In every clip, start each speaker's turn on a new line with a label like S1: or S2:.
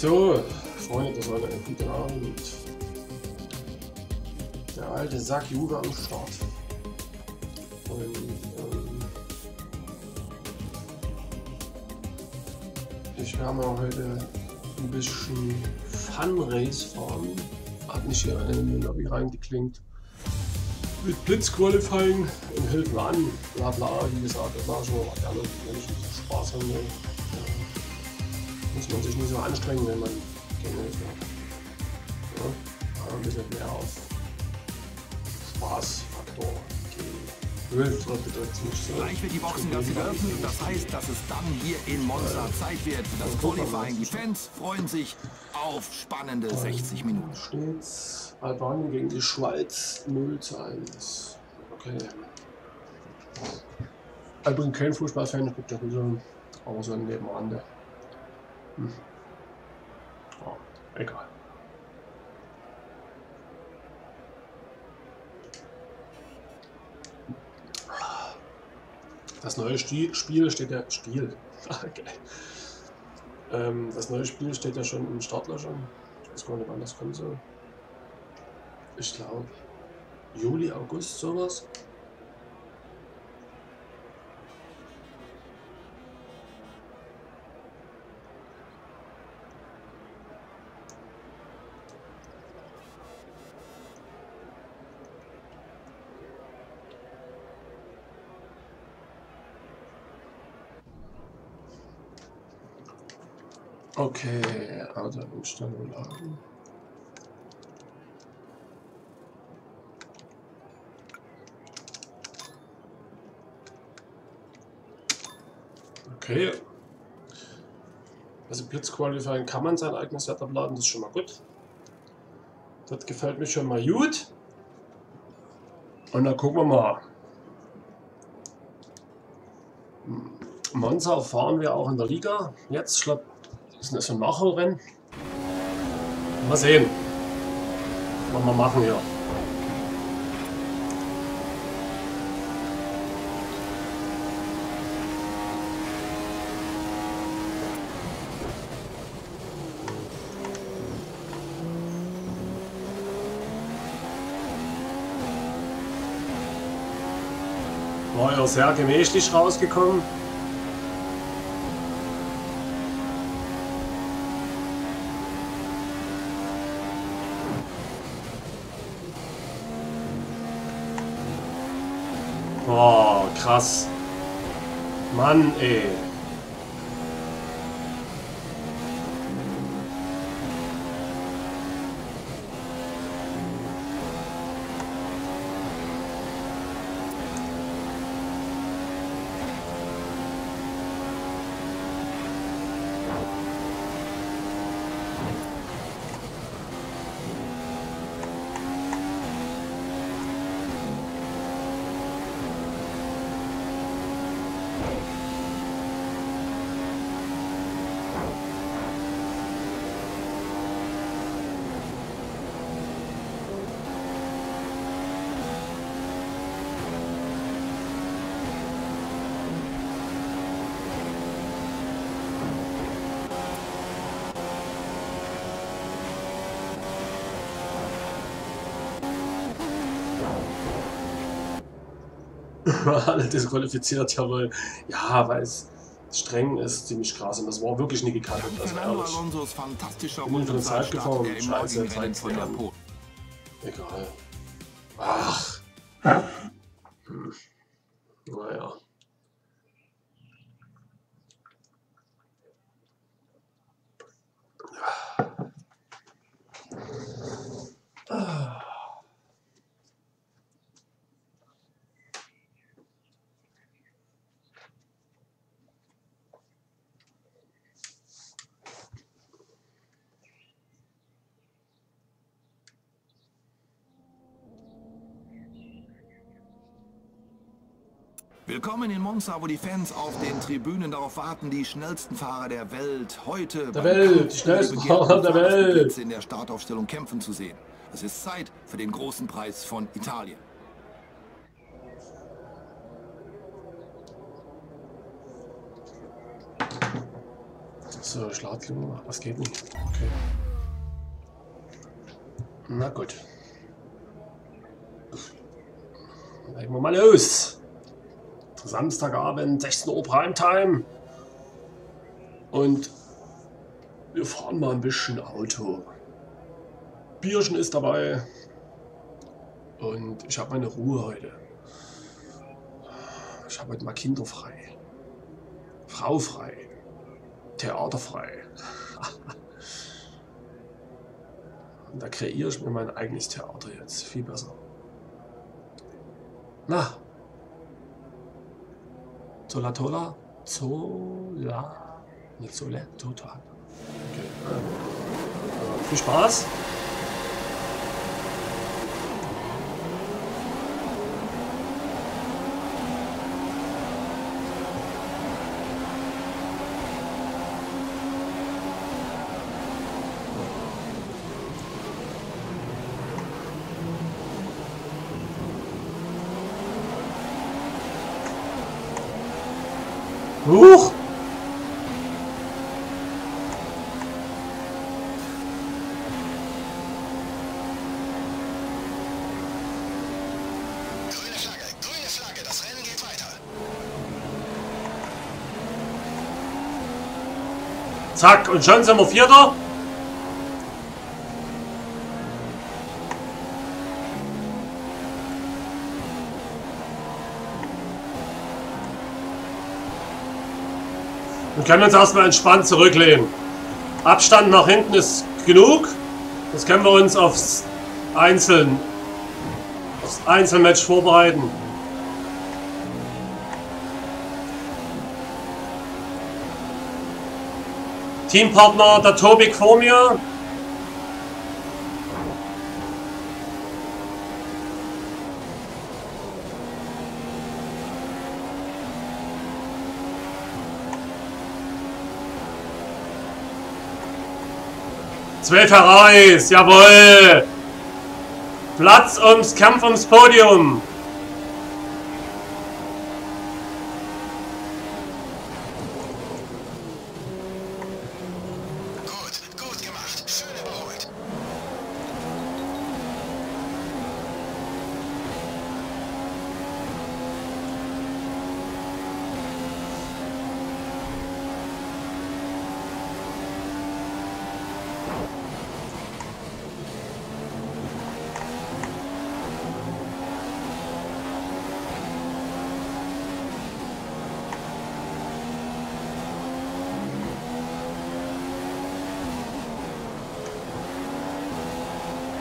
S1: So, Freunde, das war eine gute Abend. Der alte Sack Juve am Start. Und, ähm, ich werde mal heute ein bisschen Fun-Race fahren. Hat mich hier in den Lobby reingeklingt. Mit Blitzqualifying und mir an. Bla bla, wie gesagt, das war schon mal gerne, wenn ich so Spaß haben will. Ja. Muss man sich nicht so anstrengen, wenn man Hilfe hat. Ja. Ein bisschen mehr auf Spaßfaktor
S2: Gleich wird die Boxengasse geöffnet. Das heißt, dass es dann hier in Monza Zeit wird für das Qualifying. Die Fans freuen sich auf spannende 60 Minuten.
S1: Steht's Albanien gegen die Schweiz 0 zu 1. Okay. Ich bin kein Fußballfan, ich gucke da so, aber so nebenan. Hm. Oh, egal. Das neue Spiel steht ja. Spiel. okay. Ähm, das neue Spiel steht ja schon im Startlöchern. Ich weiß gar nicht, wann das kommen soll. Ich glaube, Juli, August, sowas. Okay, also Umstellung laden. Okay. Also Blitzqualifying kann man sein eigenes Setup laden, das ist schon mal gut. Das gefällt mir schon mal gut. Und dann gucken wir mal. Hm, Monza fahren wir auch in der Liga. Jetzt, glaube, ist das ein Nachholrennen? Mal sehen. Was wir machen hier. War ja sehr gemächlich rausgekommen. Boah, krass. Mann, ey. alle disqualifiziert, ja, weil, ja, weil es streng ist, ziemlich krass. Und das war wirklich nie gekannt. Das war ehrlich.
S2: Alonso's fantastischer
S1: unter Zeit gefahren,
S2: im
S1: scheiße.
S2: Po-
S1: Egal. Ach. Hm. Naja. Ah.
S2: Willkommen in Monza, wo die Fans auf den Tribünen darauf warten, die schnellsten Fahrer der Welt heute
S1: Der Welt, die schnellsten Fahrer der Welt.
S2: In der Startaufstellung kämpfen zu sehen. Es ist Zeit für den großen Preis von Italien.
S1: So, lieber. Was geht nicht? Okay. Na gut. Legen wir mal los. Samstagabend, 16 Uhr Primetime. Und wir fahren mal ein bisschen Auto. Bierchen ist dabei. Und ich habe meine Ruhe heute. Ich habe heute mal Kinder frei. Frau frei. Theater frei. Und da kreiere ich mir mein eigenes Theater jetzt. Viel besser. Na. Zola Tola? Zola. Nicht Zole, total. Okay. Viel Spaß. Huch!
S3: Grüne Flagge, grüne Flagge, das Rennen geht weiter.
S1: Zack, und schon sind wir Vierter. Wir können uns erstmal entspannt zurücklehnen. Abstand nach hinten ist genug. Das können wir uns aufs Einzeln, aufs Einzelmatch vorbereiten. Teampartner der Tobik vor mir. Zwölf Ferraris, jawohl! Platz ums Kampf ums Podium.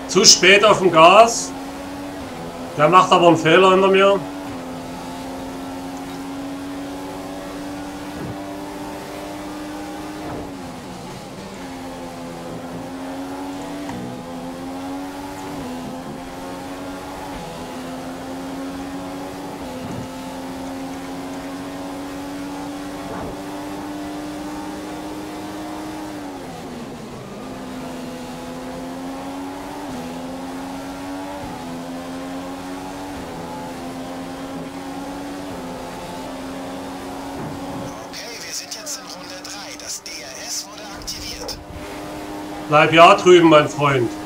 S1: Zu spät auf dem Gas. Der macht aber einen Fehler hinter mir. Bleib ja drüben, mein Freund.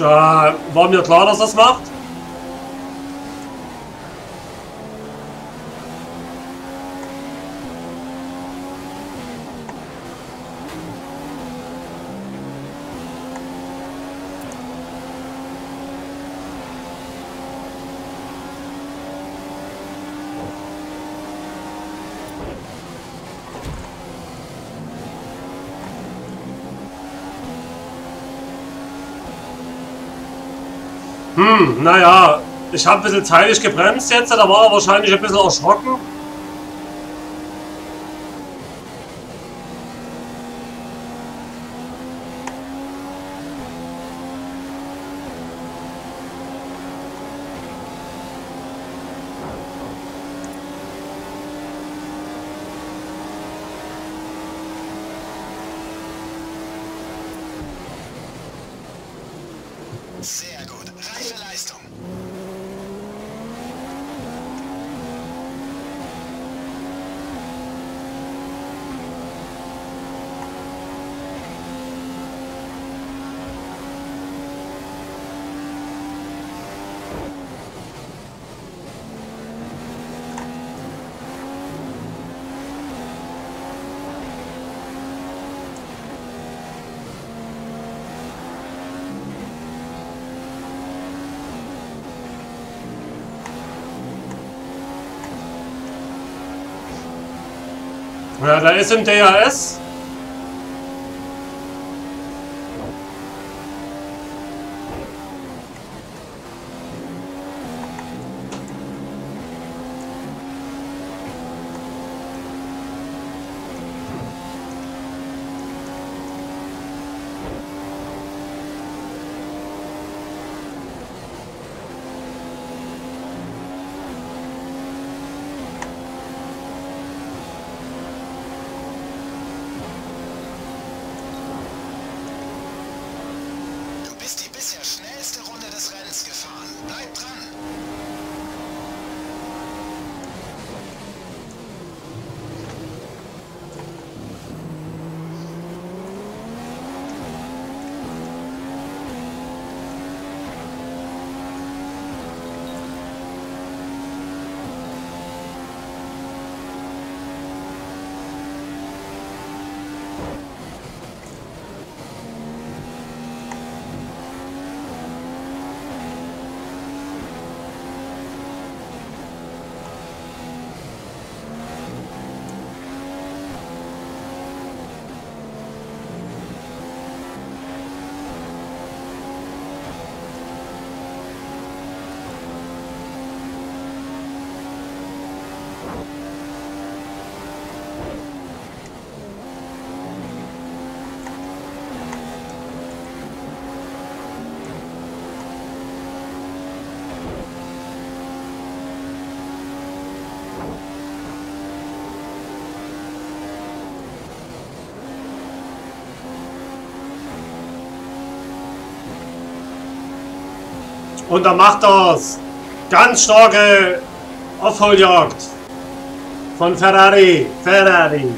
S1: War mir klar, dass das macht? Naja, ich habe ein bisschen zeitig gebremst jetzt, da war er wahrscheinlich ein bisschen erschrocken. Da ist. Und er macht das. Ganz starke Aufholjagd. Von Ferrari. Ferrari.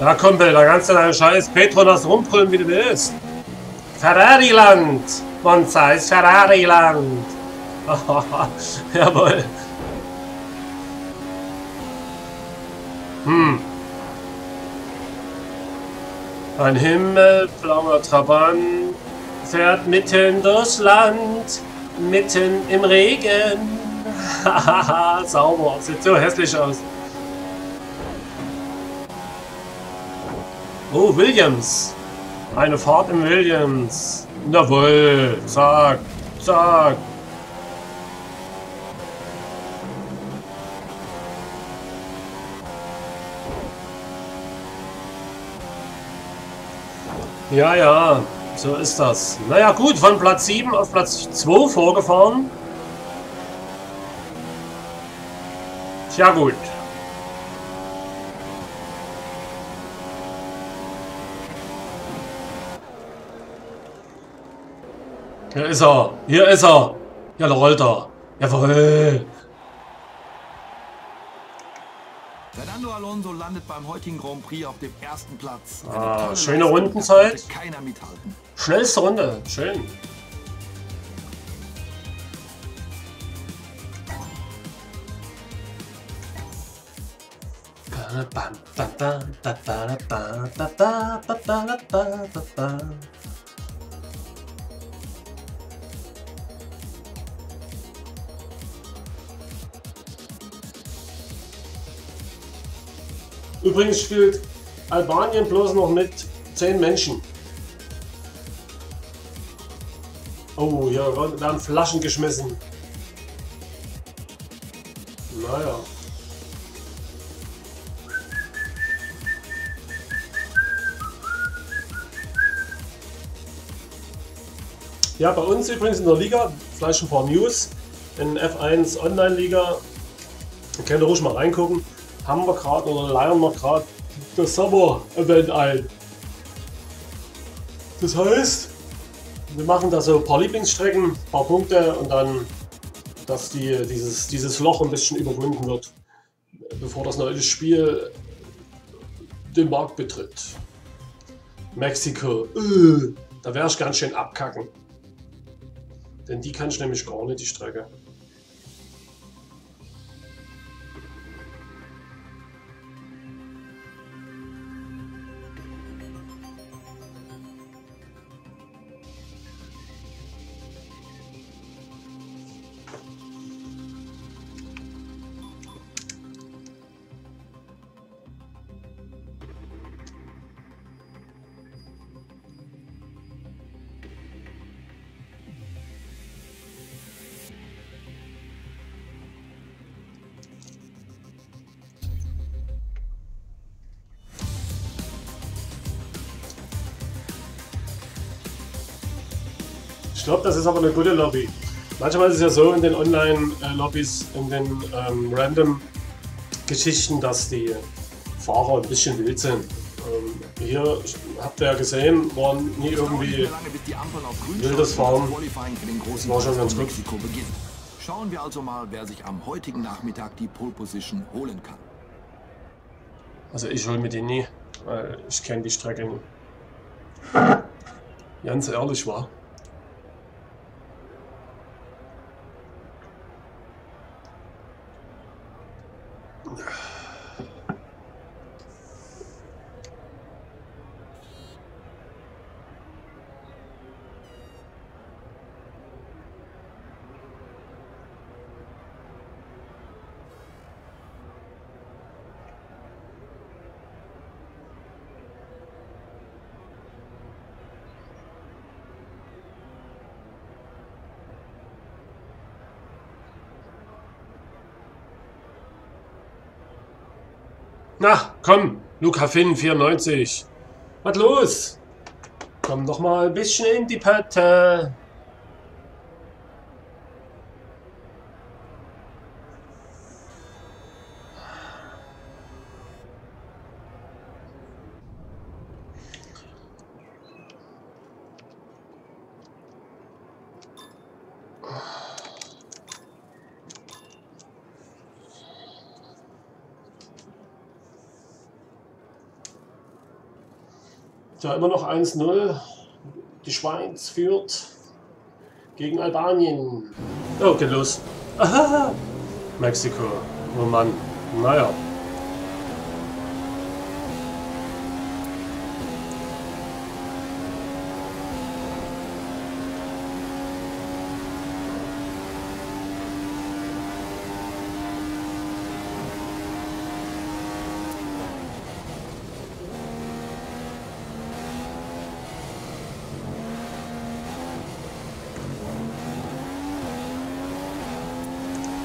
S1: Ja, Kumpel, da kannst du deinen scheiß Petronas rumbrüllen, wie du willst. Ferrari-Land! Monza ist Ferrari-Land! Jawohl. Hm. Ein himmelblauer Trabant fährt mitten durchs Land, mitten im Regen. Hahaha, sauber. Sieht so hässlich aus. Oh, Williams. Eine Fahrt im Williams. Jawohl. Zack, zack. Ja, ja, so ist das. Naja gut, von Platz 7 auf Platz 2 vorgefahren. Tja gut. Hier ist er. Hier ist er. Ja, da rollt er. Jawohl.
S2: Fernando Alonso landet beim heutigen Grand Prix auf dem ersten Platz.
S1: Ah, schöne
S2: Leistung,
S1: Rundenzeit.
S2: Keiner mithalten.
S1: Schnellste Runde. Schön. Übrigens spielt Albanien bloß noch mit 10 Menschen. Oh, hier werden Flaschen geschmissen. Naja. Ja, bei uns übrigens in der Liga, ein paar News, in F1 Online-Liga, könnt ihr ruhig mal reingucken, haben wir gerade oder leiern wir gerade das Summer-Event ein. Das heißt, wir machen da so ein paar Lieblingsstrecken, ein paar Punkte und dann, dass die, dieses, dieses Loch ein bisschen überwunden wird, bevor das neue Spiel den Markt betritt. Mexiko, äh, da wäre ich ganz schön abkacken. Denn die kann ich nämlich gar nicht, die Strecke. Glaube, das ist aber eine gute Lobby. Manchmal ist es ja so in den Online-Lobbys, in den ähm, Random-Geschichten, dass die Fahrer ein bisschen wild sind. Ähm, hier habt ihr ja gesehen, waren nie irgendwie wildes Fahren. Das war schon ganz gut.
S2: Schauen wir also mal, wer sich am heutigen Nachmittag die Pole Position holen kann.
S1: Also ich hole mir die nie, weil ich kenne die Strecke nie. Ganz ehrlich war. Na, komm, Luca Finn 94. Was los? Komm doch mal ein bisschen in die Pötte. Ja, immer noch 1-0. Die Schweiz führt gegen Albanien. Oh, geht los. Aha. Mexiko. Oh Mann. Naja.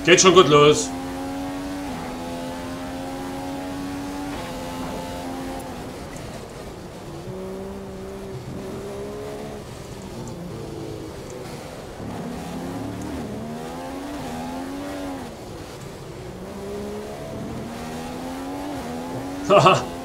S1: Geht schon gut los. Haha.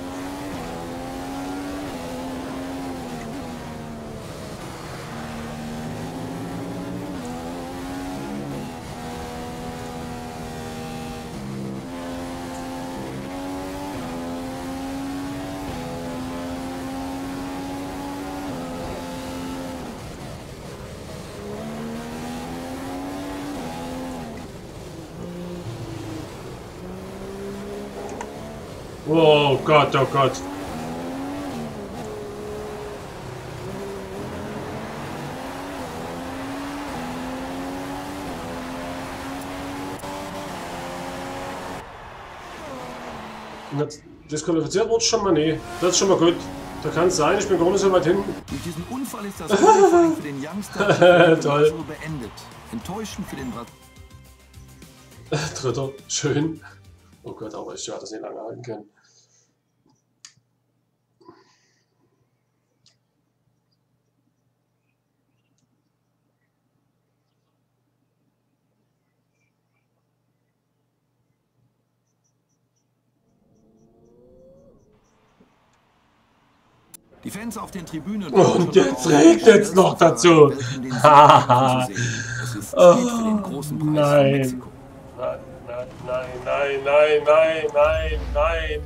S1: Oh Gott, oh Gott. Disqualifiziert wurde schon mal nee. Das ist schon mal gut. Da kann es sein, ich bin gar nicht so weit hinten.
S2: Durch diesen Unfall ist das für den Youngster
S1: Toll.
S2: beendet. Enttäuschend für den
S1: Dritter, schön. Oh Gott, aber ich werde das nicht lange halten können.
S2: Die Fans auf den Tribünen.
S1: Und jetzt noch dazu. Haha.
S2: Es den großen Preis
S1: Nein. Nein, nein, nein, nein, nein, nein, nein.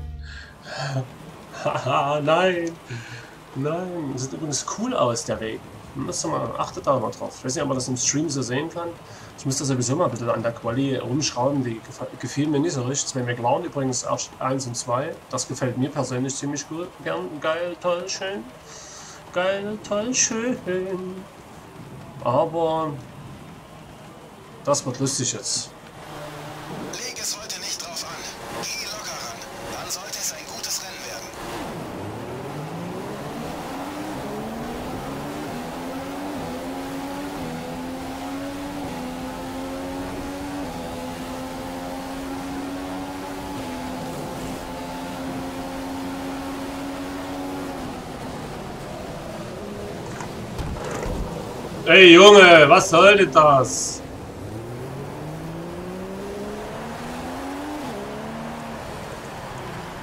S1: Haha, nein. Nein. Sieht übrigens cool aus, der mal, achtet da mal drauf. Ich weiß nicht, ob man das im Stream so sehen kann. Ich müsste sowieso mal ein bisschen an der Quali rumschrauben. Die gefielen mir nicht so richtig. Zwei McLaren übrigens erst 1 und 2. Das gefällt mir persönlich ziemlich gut. Gern, geil, toll, schön. Geil, toll, schön. Aber das wird lustig jetzt.
S3: Leg es heute nicht
S1: Ey Junge, was soll denn das?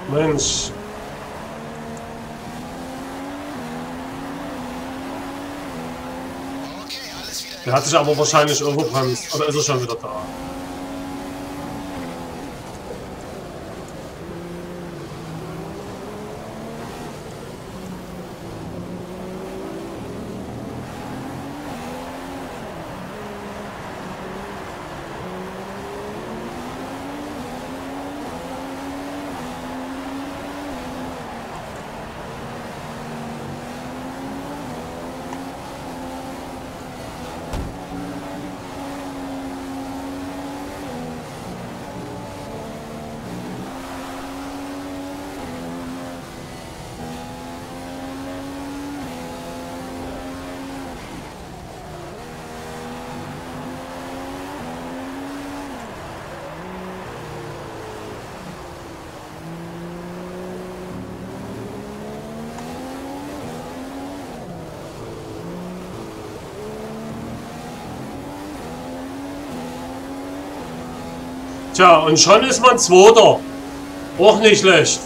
S1: Mensch. Der hat sich aber wahrscheinlich überbremst. Oder ist er schon wieder da? Tja, und schon ist man Zweiter. Auch nicht schlecht.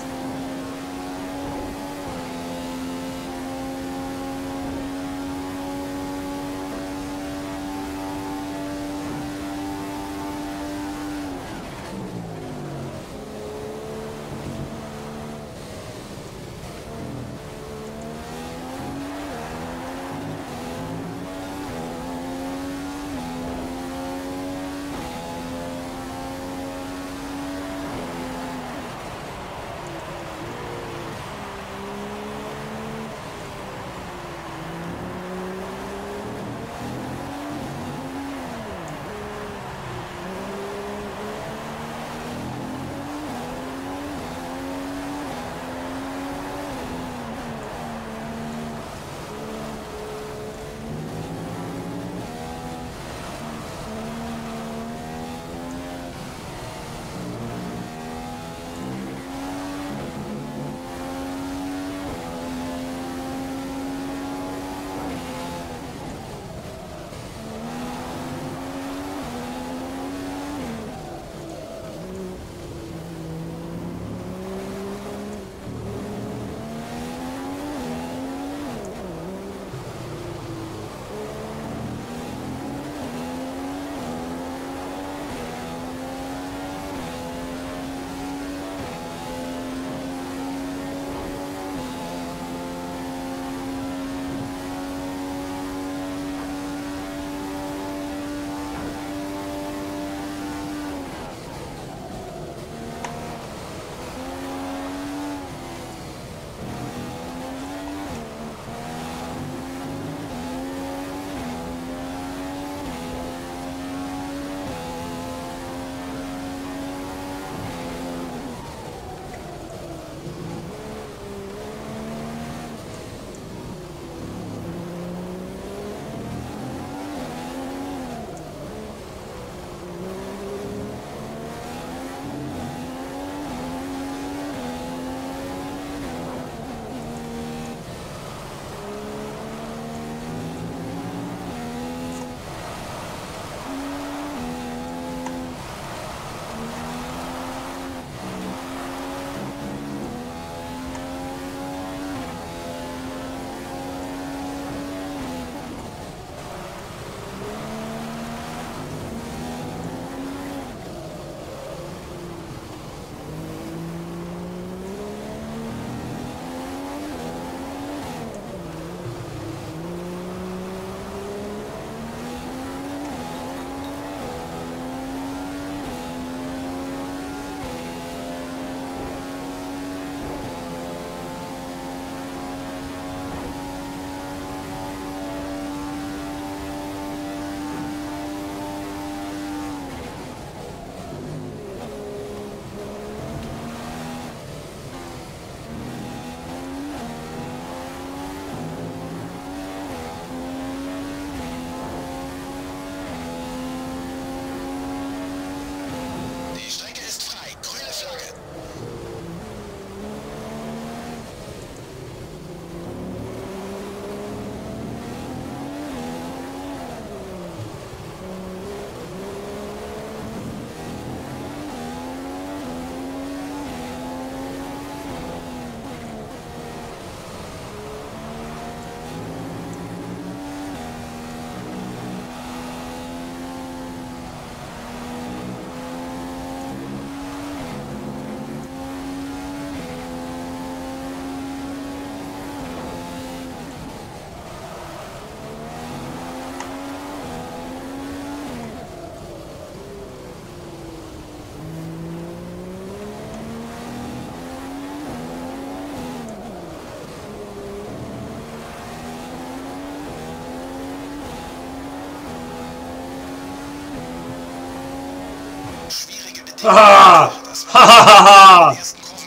S1: Haha! Hahaha!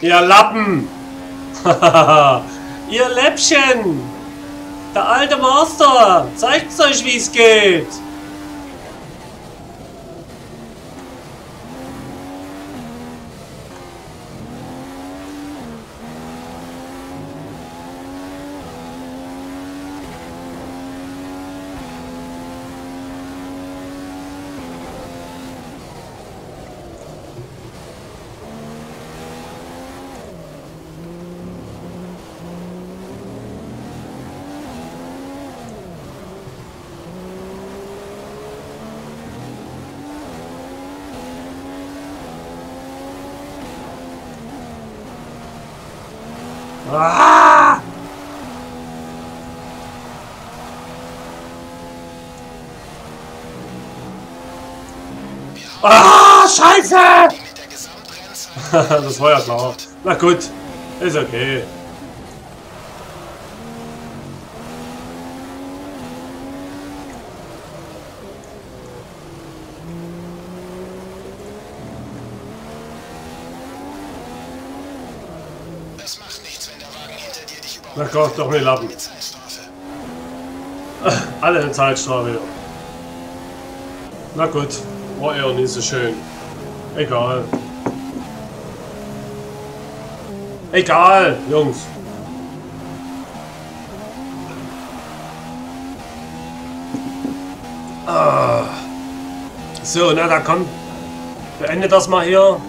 S1: Ihr Lappen! Hahaha! Ihr Läppchen! Der alte Master! Zeigt's euch, wie es geht! Ah! Ah, Scheiße!
S3: Mit der Gesamtrennzahl
S1: das war ja klar. Na gut, ist okay.
S3: Das macht nichts, wenn der Wagen hinter dir dich
S1: Na. Gott, doch nicht Lappen. Alle eine Zeitstrafe. Na gut, war eher nicht so schön. Egal. Egal, Jungs. Ah. So, na da komm. Beende das mal hier.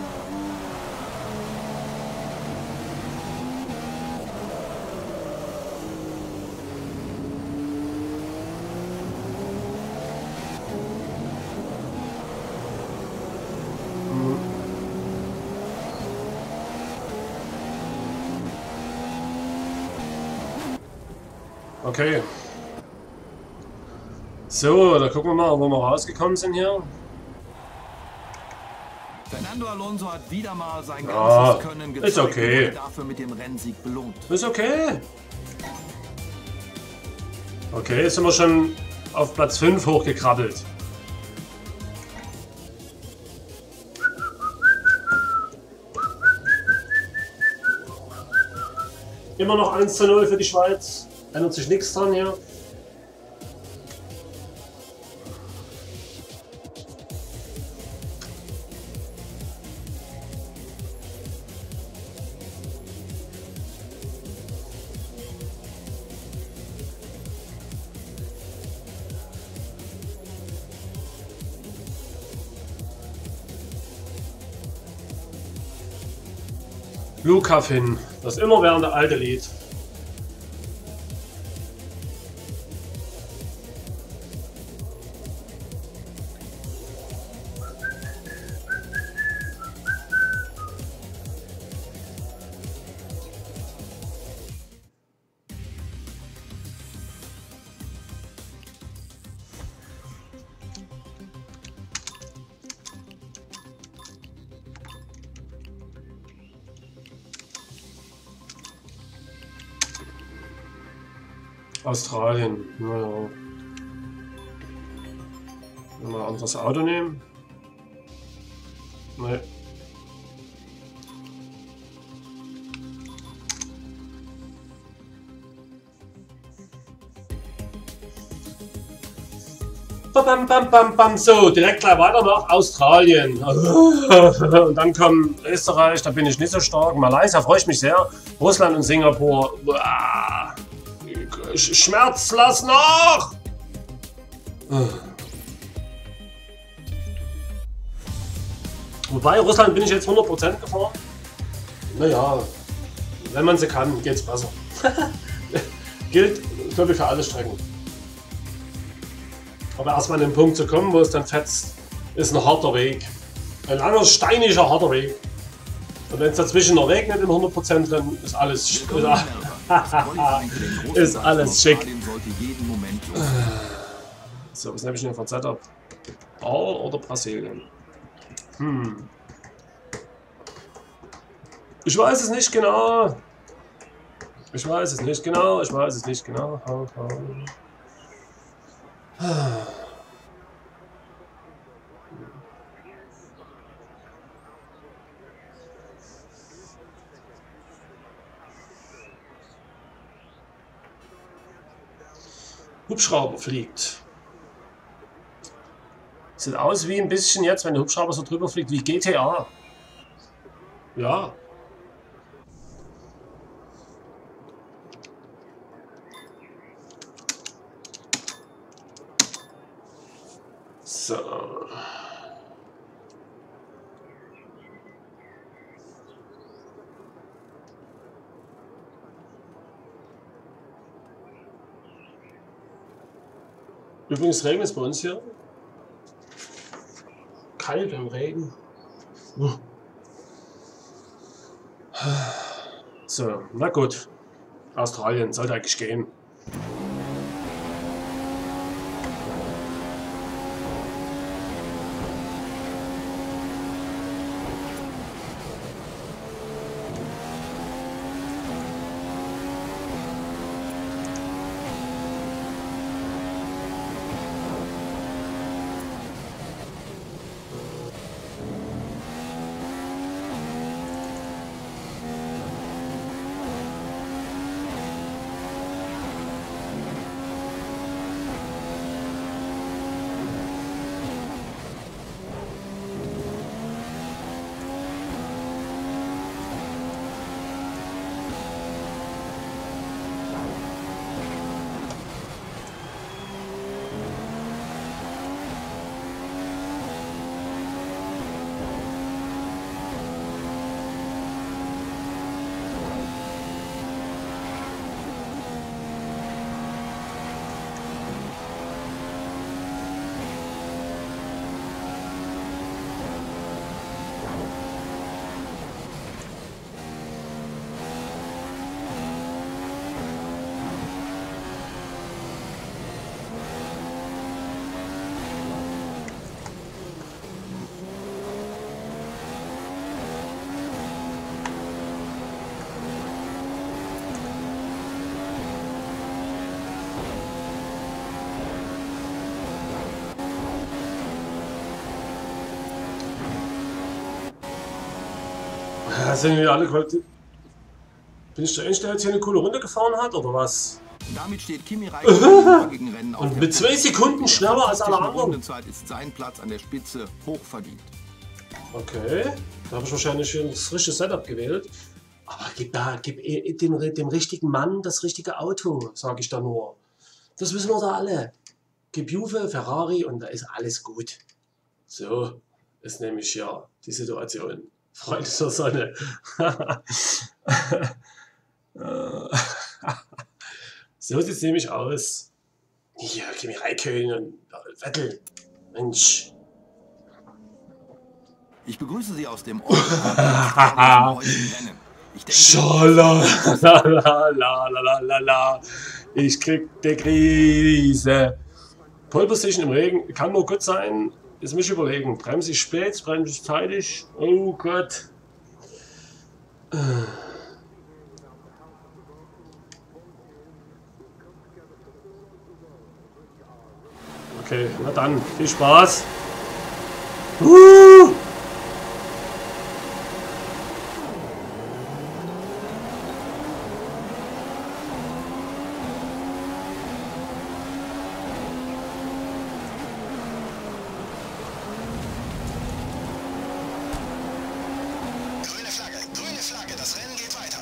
S1: Okay. So, da gucken wir mal, wo wir rausgekommen sind hier.
S2: Fernando Alonso hat wieder mal sein
S1: Ja,
S2: ganzes Können
S1: ist
S2: gezeigt
S1: okay.
S2: und dafür mit dem Rennsieg belohnt.
S1: Ist okay. Okay, jetzt sind wir schon auf Platz 5 hochgekrabbelt. Immer noch 1 zu 0 für die Schweiz. Ändert sich nichts dran hier. Luca Finn. Das immerwährende alte Lied. Australien. Naja. Wenn wir ein anderes Auto nehmen? Nee. Bam, bam, bam, bam. So, direkt gleich weiter nach Australien. Und dann kommen Österreich, da bin ich nicht so stark. Malaysia freue ich mich sehr. Russland und Singapur. Schmerz, lass nach! Wobei, Russland bin ich jetzt 100% gefahren. Naja, wenn man sie kann, geht's besser. Gilt, glaube ich, für alle Strecken. Aber erstmal an den Punkt zu kommen, wo es dann fetzt, ist ein harter Weg. Ein langer, steiniger, harter Weg. Und wenn es dazwischen noch regnet im 100% drin, ist alles, ist, Ist alles schick. So, was nehme ich denn von Setup? All oder Brasilien? Hm. Ich weiß es nicht genau. Ich weiß es nicht genau. Ich weiß es nicht genau. Ha, ha. Hubschrauber fliegt. Sieht aus wie ein bisschen jetzt, wenn der Hubschrauber so drüber fliegt, wie GTA. Ja. So. Übrigens regnet es bei uns hier. Kalt im Regen. So, na gut. Australien sollte eigentlich gehen. Ja, sind wir alle quasi. Bin ich der Einste, der jetzt hier eine coole Runde gefahren hat, oder was?
S2: Damit steht Kimi Räikkönen gegen Rennen auf
S1: Und mit zwei. Sekunden schneller als alle anderen.
S2: Rundenzeit ist sein Platz an der Spitze hochverdient.
S1: Okay, da habe ich wahrscheinlich hier das richtige Setup gewählt. Aber gib, da, gib eh dem, dem richtigen Mann das richtige Auto, sage ich da nur. Das wissen wir da alle. Gib Juve, Ferrari und da ist alles gut. So ist nämlich ja die Situation. Freunde der Sonne. so sieht es nämlich aus. Hier, Kimi Räikkönen und Vettel. Mensch.
S2: Ich begrüße Sie aus dem Rennen. Ich denke,
S1: Schalalalalala. Ich krieg die Krise. Pole Position im Regen kann nur gut sein. Ist mich überlegen. Bremse ich spät, bremse ich zeitig. Oh Gott. Okay, na dann, viel Spaß. Uh!
S3: Grüne Flagge, grüne Flagge, das Rennen geht weiter.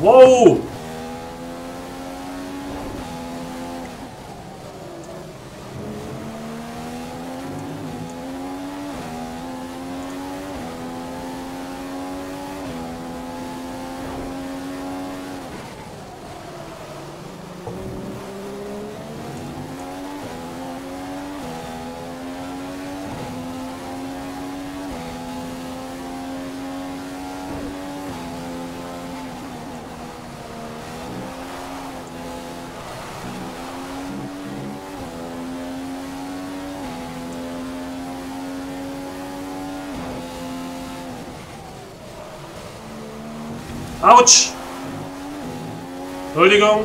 S1: Wow! Autsch! Entschuldigung.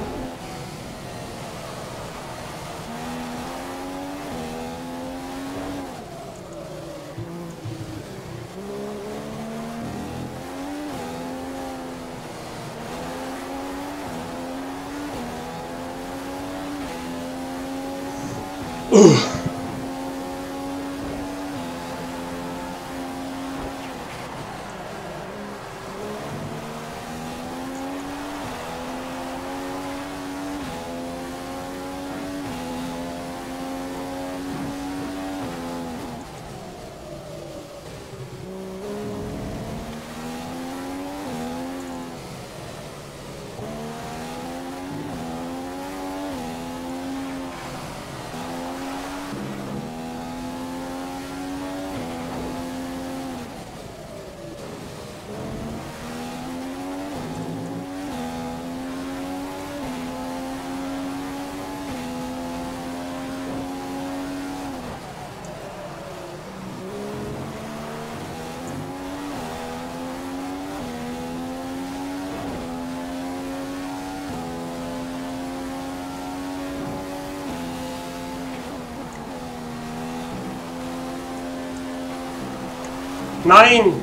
S1: Nein!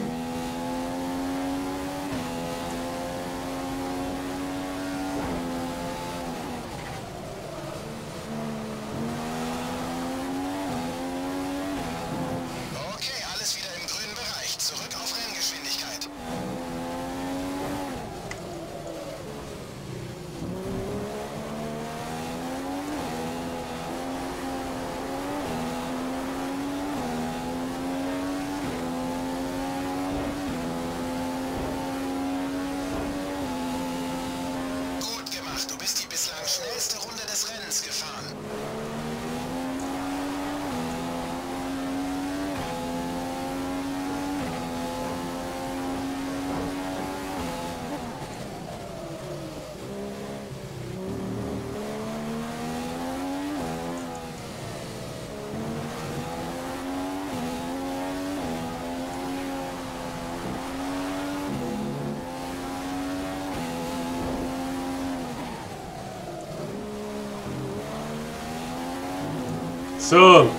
S3: Okay, alles wieder im grünen Bereich. Zurück auf Renngeschwindigkeit. Gut gemacht. Du bist die bislang schnellste Runde des Rennens gefahren.
S1: So.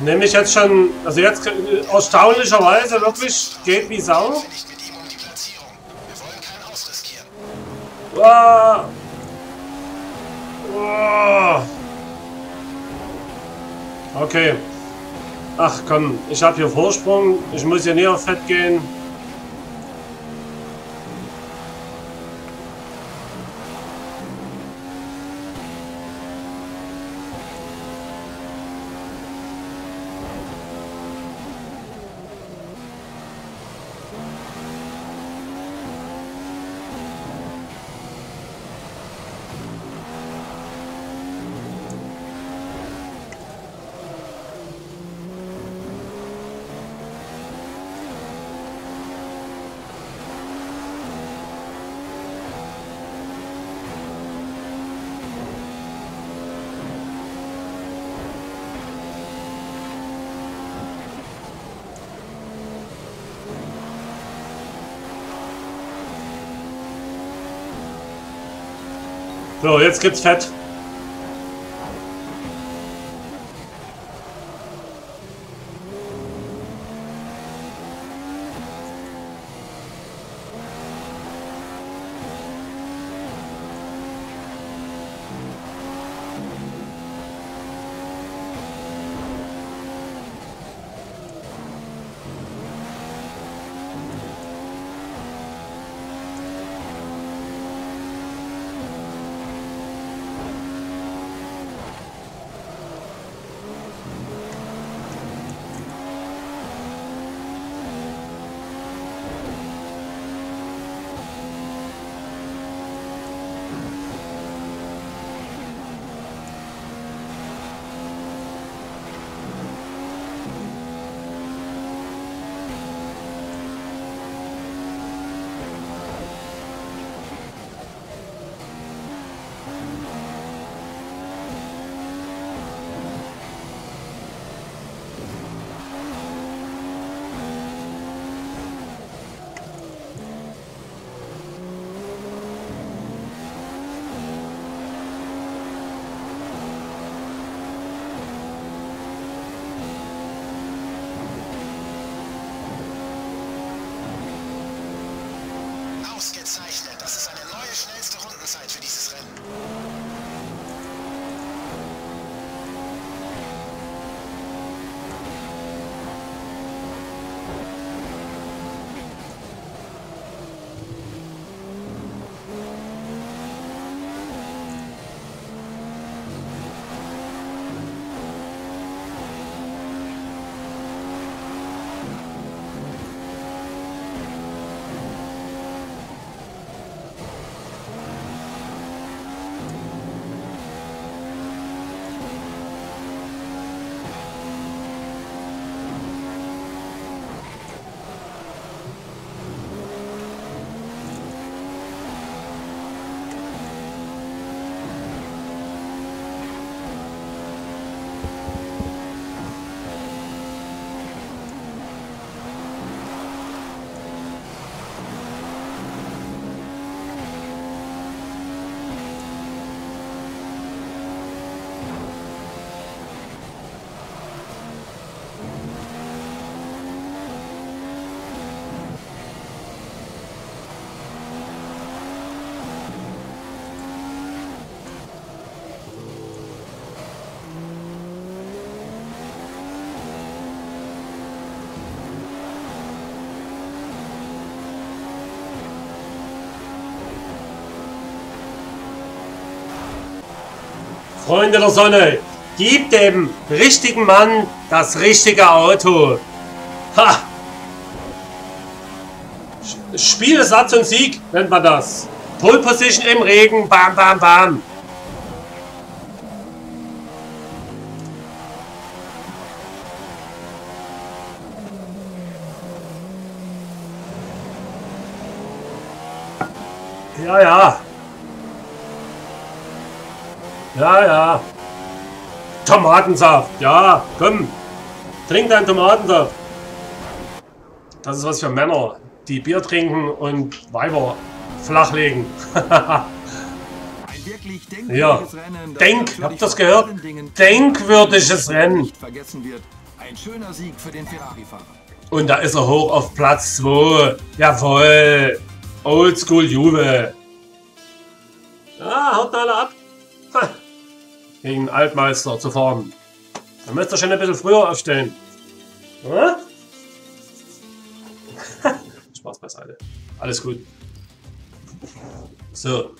S1: Nehme ich jetzt schon, also jetzt äh, erstaunlicherweise wirklich geht wie Sau. Wow. Wow. Okay. Ach komm, ich habe hier Vorsprung. Ich muss hier nie auf Fett gehen. So, jetzt gibt's Fett. Freunde der Sonne, gib dem richtigen Mann das richtige Auto. Ha! Spiele, Satz und Sieg nennt man das. Pole Position im Regen, bam, bam, bam. Ja, ja. Ja, ja. Tomatensaft. Ja, komm. Trink deinen Tomatensaft. Das ist was für Männer, die Bier trinken und Weiber flachlegen.
S2: Ein wirklich
S1: Ja.
S2: denkwürdiges Rennen, das
S1: Denk, habt ihr das gehört? Denkwürdiges Rennen.
S2: nicht vergessen wird. Ein schöner Sieg für den Ferrari-Fahrer.
S1: Und da ist er hoch auf Platz 2. Jawohl. Oldschool Juve. Ja, haut alle ab. Gegen Altmeister zu fahren. Da müsst ihr schon ein bisschen früher aufstellen. Ja? Spaß beiseite. Alles gut. So.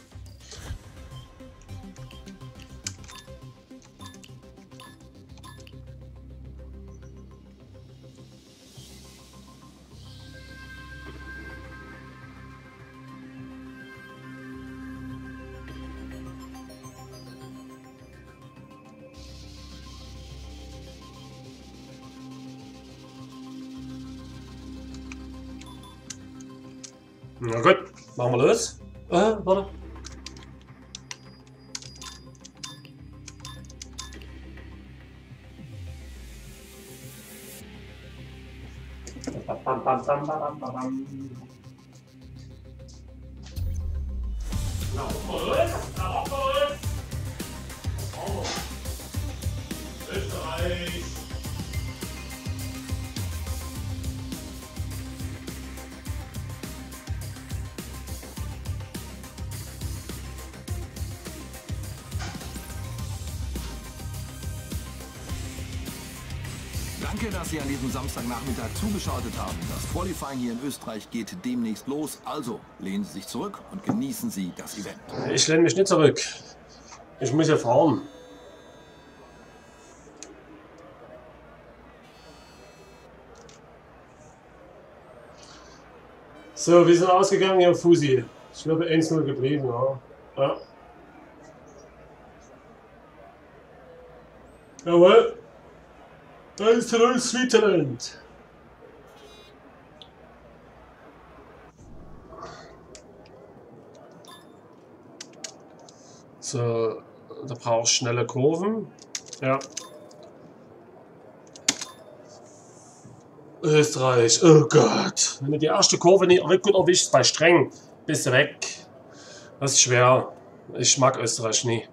S1: Na gut, machen wir los. Äh, warte. Bam, bam, bam, bam, bam. Na, los. Na, los. Oh. Österreich.
S2: Danke, dass Sie an diesem Samstagnachmittag zugeschaltet haben. Das Qualifying hier in Österreich geht demnächst los. Also lehnen Sie sich zurück und genießen Sie das Event.
S1: Ich lehne mich nicht zurück. Ich muss ja fahren. So, wie sind wir ausgegangen hier, Fusi? Ich glaube 1-0 geblieben, ja. ja. Jawohl. 1 zu 0 Sweetland. So, da brauchst du schnelle Kurven. Ja. Österreich, oh Gott. Wenn du die erste Kurve nicht gut erwischst bei streng, bist du weg. Das ist schwer. Ich mag Österreich nie.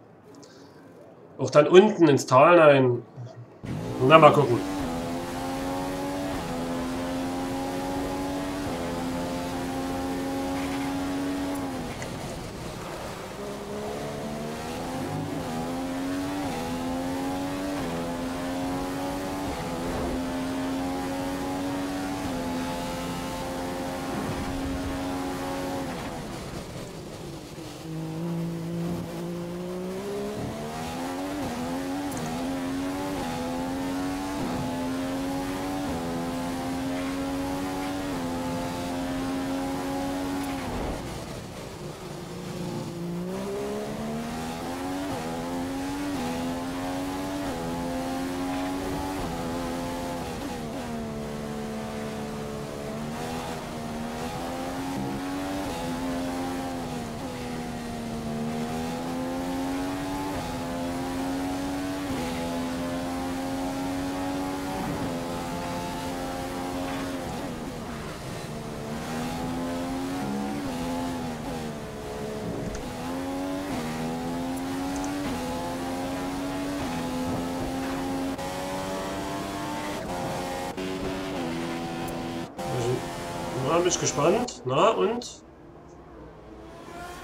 S1: Auch dann unten ins Tal rein. Na, mal gucken. Bin ich gespannt. Na, und?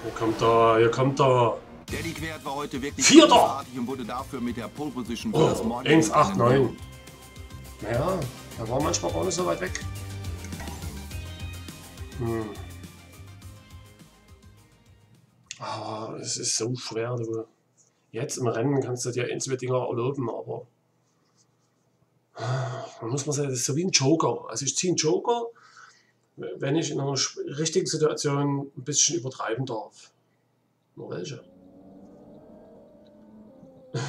S1: Hier kommt er, hier kommt er.
S2: Daddy Quert war heute wirklich
S1: Vierter!
S2: und wurde dafür mit der Pole Position für das
S1: Oh,
S2: morgige
S1: 1,89.
S2: Rennen
S1: Naja, er war manchmal gar nicht so weit weg. Hm. Ah, es ist so schwer, du. Jetzt im Rennen kannst du dir Dinger erlauben, aber dann muss man sagen, das ist so wie ein Joker. Also ich ziehe einen Joker, wenn ich in einer richtigen Situation ein bisschen übertreiben darf. Nur welche?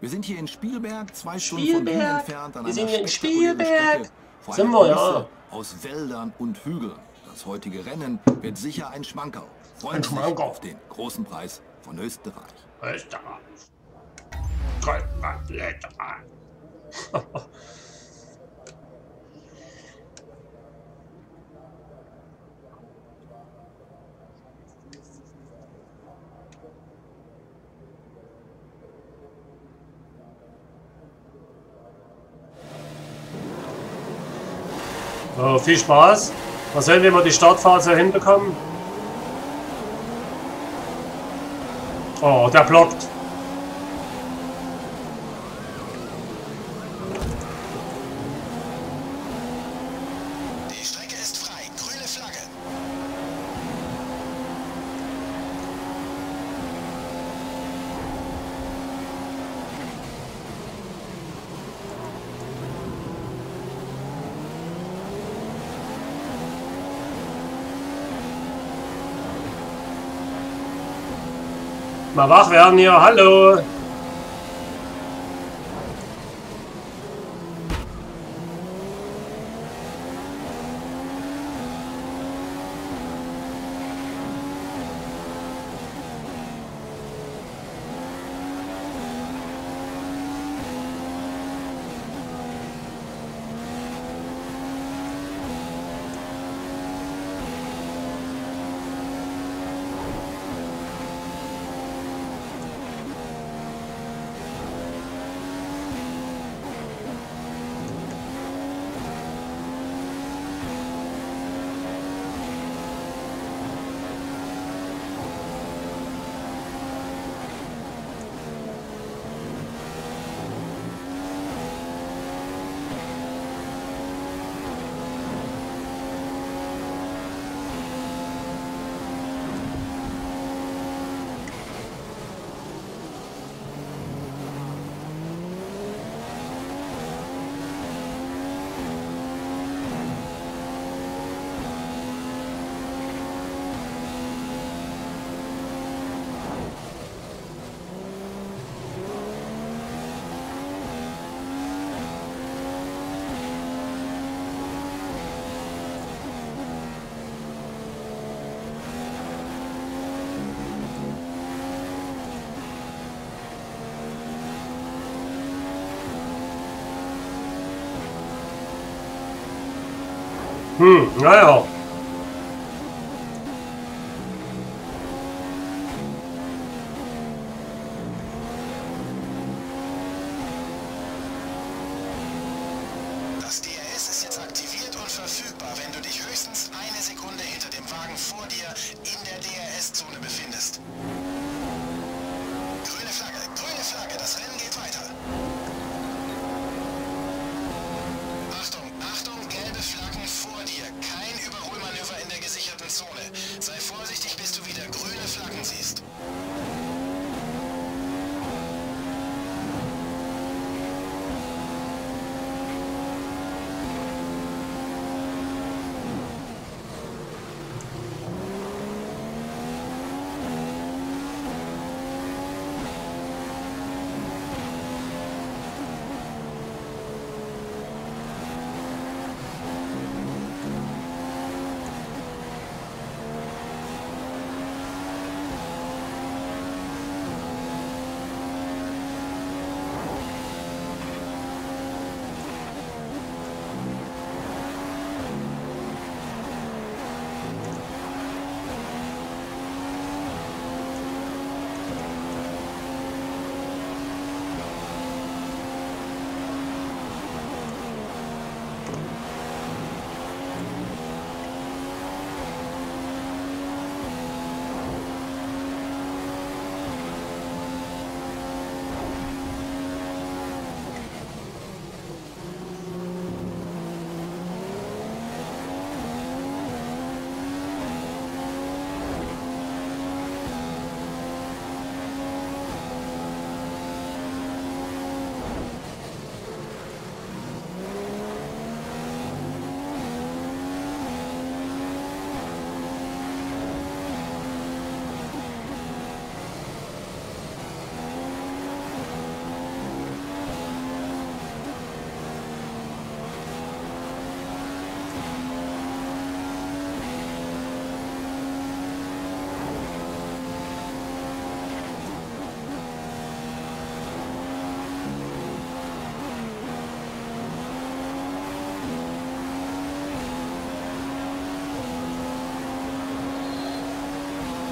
S2: Wir sind hier in Spielberg, zwei
S1: Spielberg.
S2: Stunden von entfernt. An
S1: Wir sind hier in Spielberg. Sind wir, ja.
S2: Aus Wäldern und Hügeln. Das heutige Rennen wird sicher ein Schmankerl. Freuen
S1: Ein Schmankerl.
S2: auf den großen Preis von Österreich.
S1: Österreich. Österreich. So, viel Spaß. Mal sehen, wie wir die Startphase hinbekommen. Oh, der blockt.
S3: Die Strecke ist frei. Grüne Flagge.
S1: Mal wach werden hier, hallo. Hm, naja.
S3: Das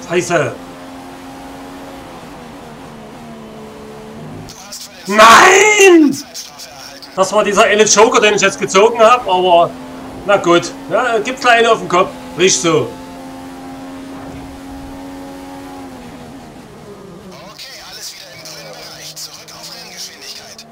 S1: Scheiße. Nein! Das war dieser eine Joker, den ich jetzt gezogen habe, aber na gut. Ja, gibt's gleich einen auf den Kopf. Riecht so.
S3: Okay, alles wieder im grünen Bereich. Zurück auf Renngeschwindigkeit.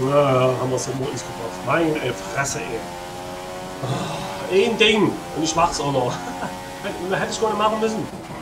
S1: Na, haben wir es in uns gebracht. Meine Fresse, ey. Ah, Ein Ding. Mach's auch hätte ich gar nicht machen müssen.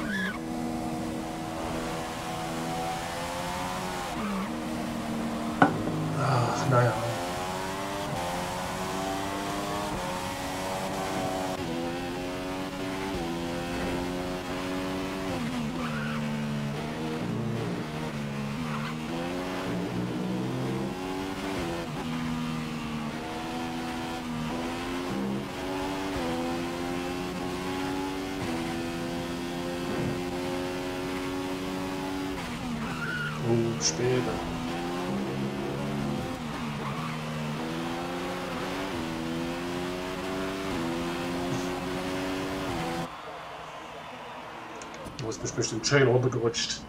S1: Schön runtergerutscht.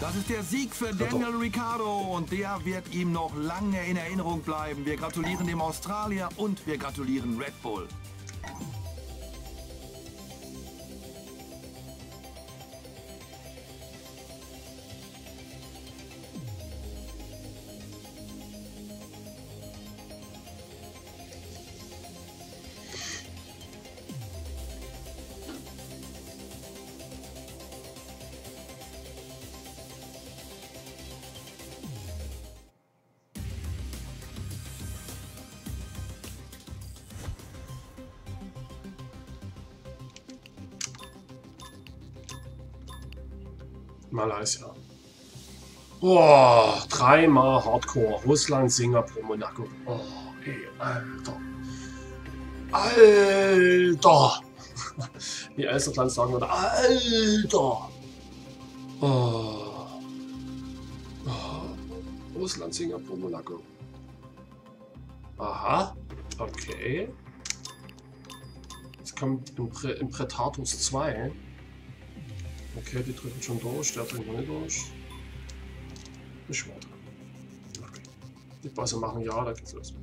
S2: Das ist der Sieg für Daniel Ricciardo und der wird ihm noch lange in Erinnerung bleiben. Wir gratulieren dem Australier und wir gratulieren Red Bull.
S1: Malaysia. Boah, dreimal Hardcore. Russland, Singapur, Monaco. Oh, ey, Alter. Alter. Wie Elsterland sagen würde, Alter. Oh. Oh. Russland, Singapur, Monaco. Aha. Okay. Jetzt kommt Impre Impretators 2. Okay, die drücken schon durch, der dringt noch nicht durch. Ich warte. Okay. Die Bosse machen ja, da geht's los.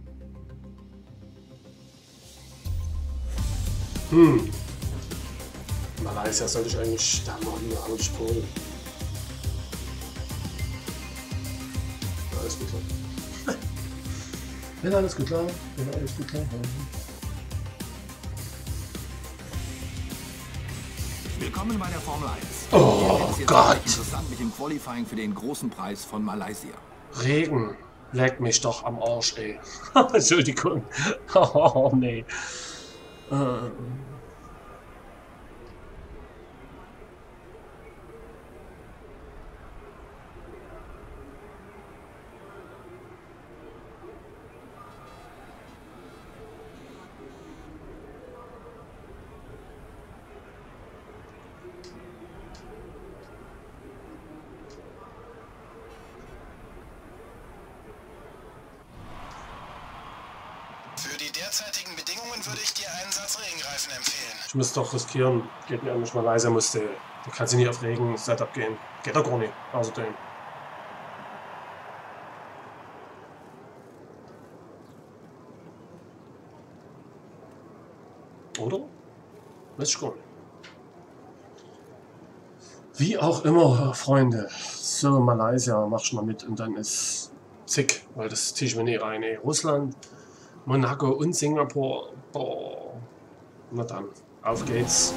S1: Hm. Malaysia sollte ich eigentlich da mal wieder holen. Alles gut klar. Wenn alles gut klar, wenn alles gut klar.
S2: Willkommen bei der Formel 1.
S1: Oh Gott.
S2: Interessant mit dem Qualifying für den großen Preis von Malaysia.
S1: Regen. Leck mich doch am Arsch, ey. Entschuldigung. Oh, nee. Ähm.
S3: Für die derzeitigen Bedingungen würde ich dir einen Satz Regenreifen empfehlen.
S1: Ich muss doch riskieren. Geht mir nicht mal leiser, musste. Du kannst nicht auf Regen-Setup gehen. Geht doch gar nicht. Außerdem. Oder? Weiß ich gar nicht. Wie auch immer, Freunde. So, Malaysia, mach schon mal mit und dann ist zick, weil das ziehe ich mir nie rein. Russland, Monaco und Singapur. Boah. Na dann, auf geht's.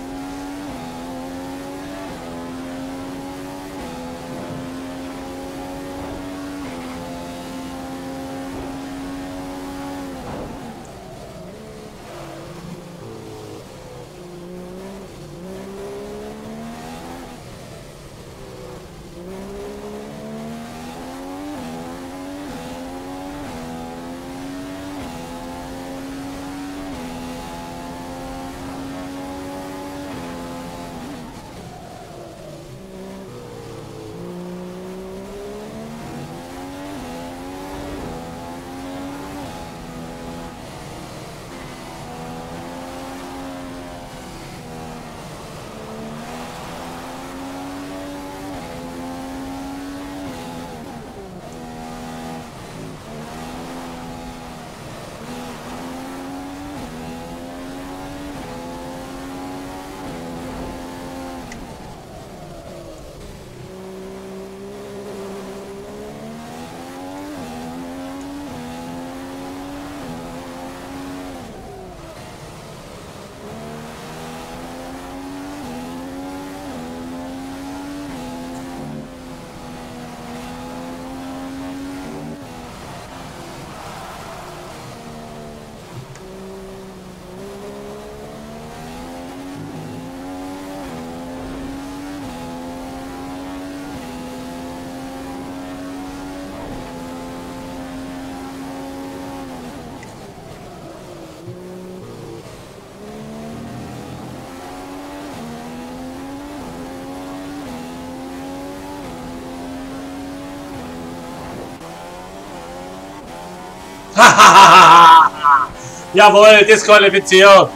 S1: Jawohl, disqualifiziert.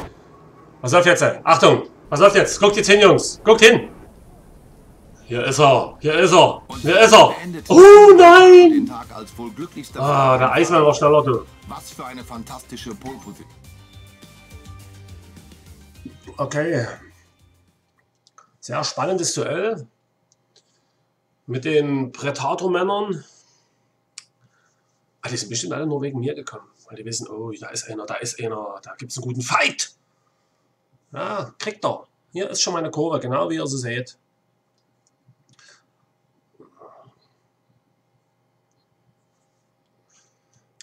S1: Was läuft jetzt? Achtung, was läuft jetzt? Guckt jetzt hin, Jungs. Guckt hin. Hier ist er. Hier ist er. Hier ist er. Oh nein! Ah, der Eismann war schneller, du.
S2: Was für eine fantastische Pole-Position.
S1: Okay. Sehr spannendes Duell. Mit den Predator-Männern. Ah, die sind bestimmt alle nur wegen mir gekommen. Weil die wissen, oh, da ist einer, da ist einer, da gibt es einen guten Fight. Ja, kriegt er. Hier ist schon meine Kurve, genau wie ihr sie seht.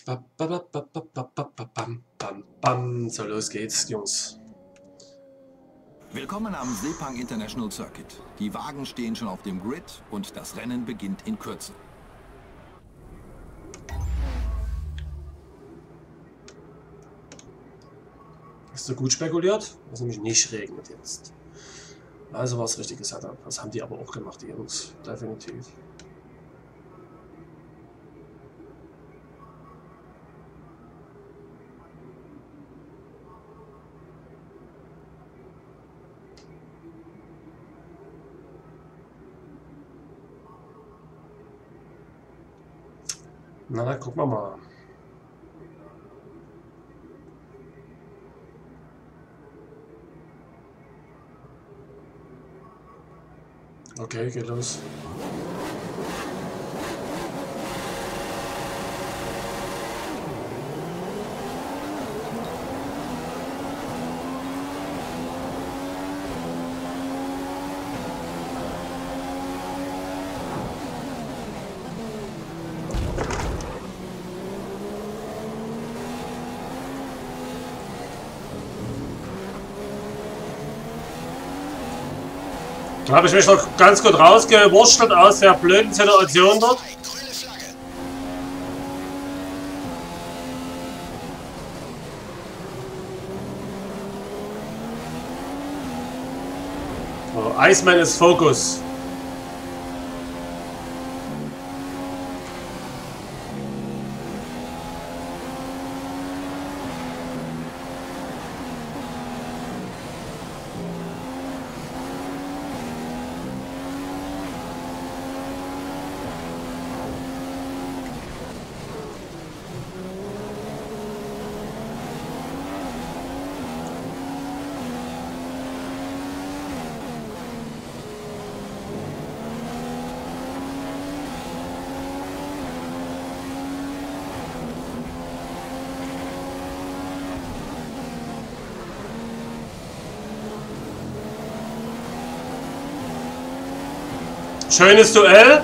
S1: So, los geht's, Jungs.
S2: Willkommen am Sepang International Circuit. Die Wagen stehen schon auf dem Grid und das Rennen beginnt in Kürze.
S1: Hast du gut spekuliert? Was nämlich nicht regnet jetzt. Also war es richtiges Setup. Das haben die aber auch gemacht, die Jungs. Definitiv. Na, dann gucken wir mal. Okay, geht los. Da habe ich mich noch ganz gut rausgewurschtelt aus der blöden Situation dort. Iceman ist Fokus.
S3: Schönes Duell.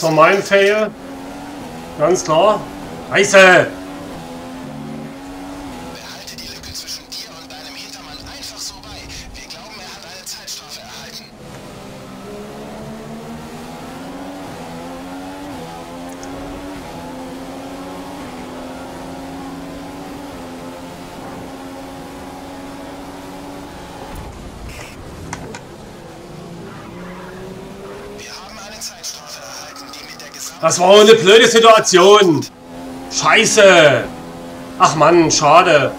S1: Das
S3: war mein Fail. Ganz klar. Scheiße! Das war eine blöde Situation. Scheiße. Ach Mann, schade.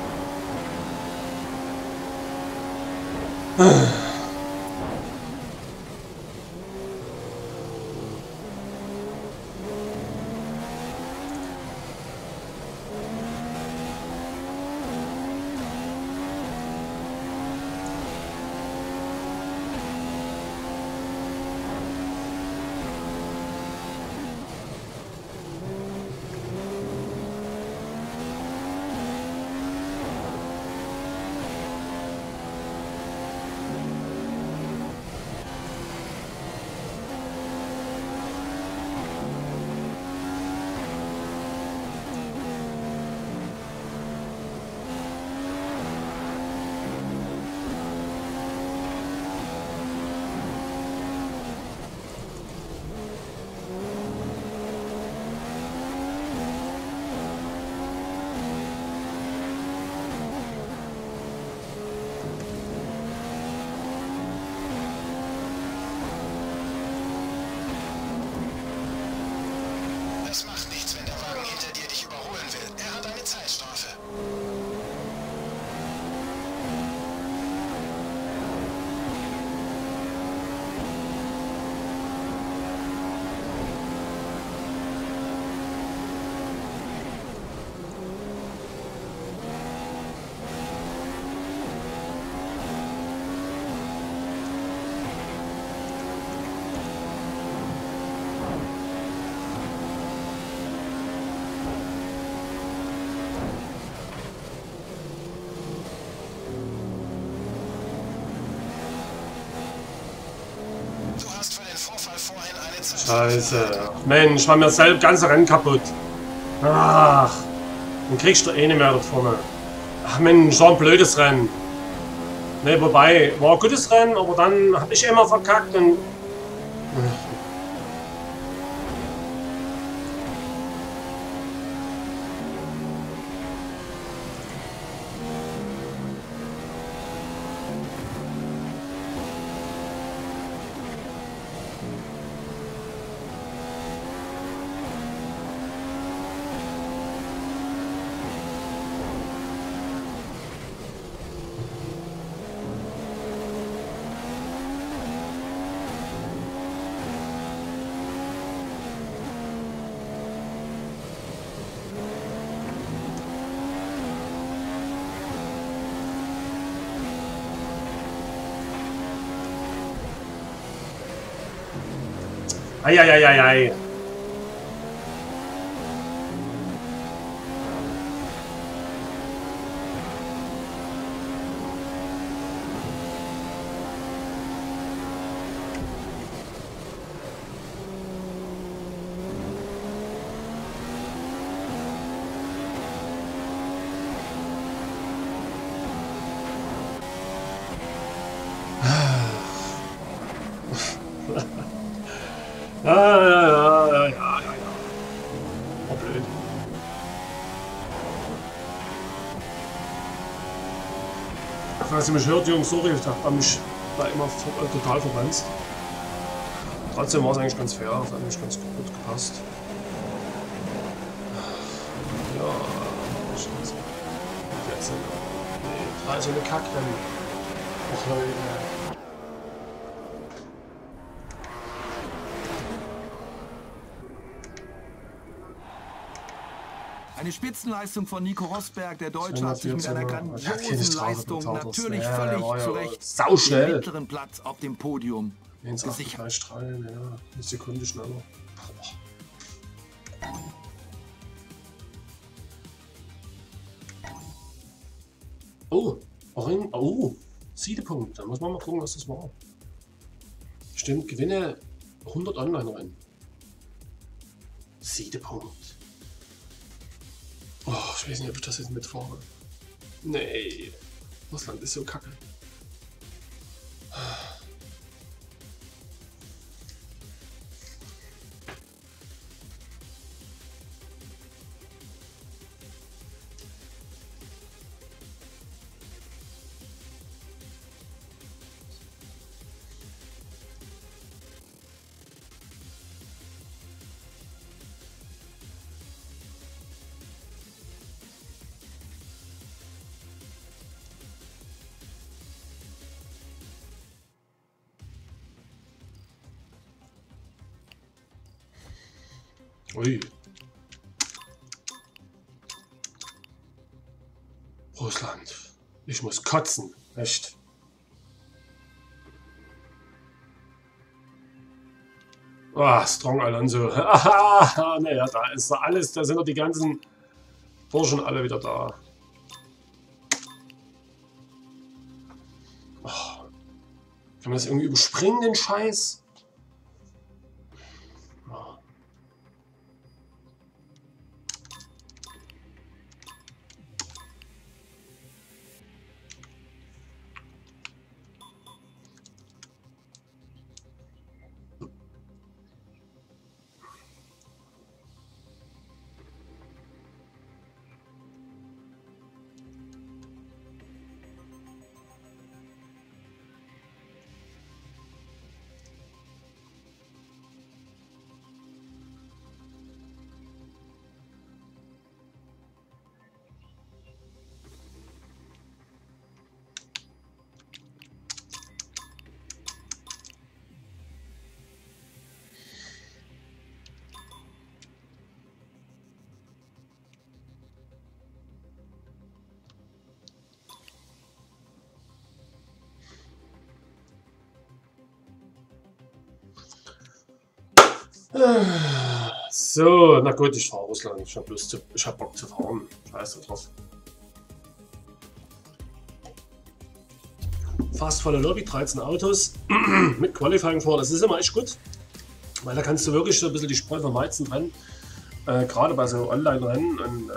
S1: Scheiße. Mensch, war mir selbst ganze Rennen kaputt. Ach. Dann kriegst du eh nicht mehr da vorne. Ach Mensch, so ein blödes Rennen. Ne, wobei, war ein gutes Rennen, aber dann habe ich immer verkackt und... Eieieiei. Ja, Falls ihr mich hört, Jungs, sorry, ich habe mich da immer äh, total verwanzt. Trotzdem war es eigentlich ganz fair, hat eigentlich ganz gut gepasst. Ja, scheiße. Jetzt, nee, drei so eine Kackrennen. Och, Leute.
S2: Eine Spitzenleistung von Nico Rosberg. Der Deutsche hat sich mit einer
S1: 214, ja,
S2: grandiosen Leistung natürlich völlig
S1: ja
S2: zu Recht
S1: sauschnell.
S2: den mittleren Platz auf dem Podium
S1: 1,38
S2: gesichert.
S1: Strahlen, ja. Eine Sekunde schneller. Oh, Oring, oh, Siedepunkt. Da muss man mal gucken, was das war. Stimmt, gewinne 100 Online-Rennen. Siedepunkt. Oh, ich weiß nicht, ob ich das jetzt mitfahre. Nee, Russland ist so kacke. Ui. Russland. Ich muss kotzen. Echt. Ah, Strong Alonso. Naja, da ist alles, da sind doch die ganzen Burschen alle wieder da. Oh. Kann man das irgendwie überspringen, den Scheiß? So, na gut, ich fahre Russland. Ich habe hab Bock zu fahren. Scheiß drauf. Fast volle Lobby, 13 Autos mit Qualifying vor. Das ist immer echt gut. Weil da kannst du wirklich so ein bisschen die Spreu vom Weizen trennen. Äh, Gerade bei so Online-Rennen und, äh,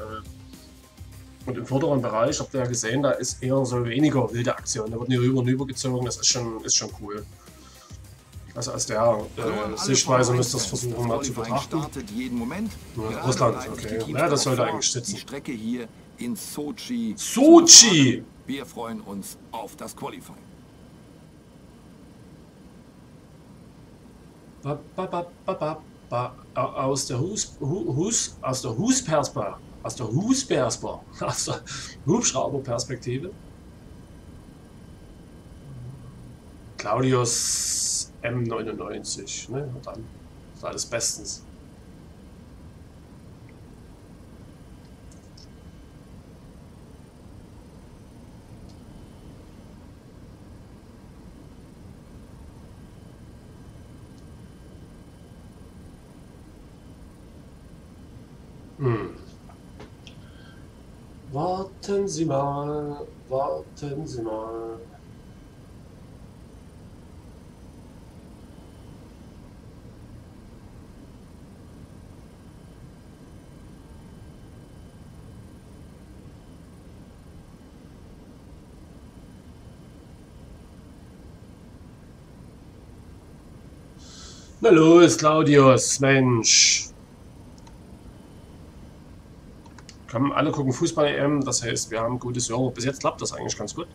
S1: und im vorderen Bereich, habt ihr ja gesehen, da ist eher so weniger wilde Aktion. Da wird nie rüber und rüber gezogen, das ist schon, ist schon cool. Also aus der äh, Sichtweise müsst ihr es versuchen mal zu betrachten. Ja, Russland, okay. Ja, das sollte eigentlich sitzen.
S2: Die Strecke hier in Sochi.
S1: Sochi!
S2: Wir freuen uns auf das Qualifying.
S1: Ba, ba, ba, ba. Aus der Hus, Hus, aus der Huspersper, aus der Huspersper, aus der Hubschrauberperspektive. Claudius M99, ne? Und dann ist alles bestens. Hm. Warten Sie mal, warten Sie mal. Na los, Claudius, Mensch. Komm, alle gucken Fußball-EM, das heißt, wir haben gutes Euro. Bis jetzt klappt das eigentlich ganz gut.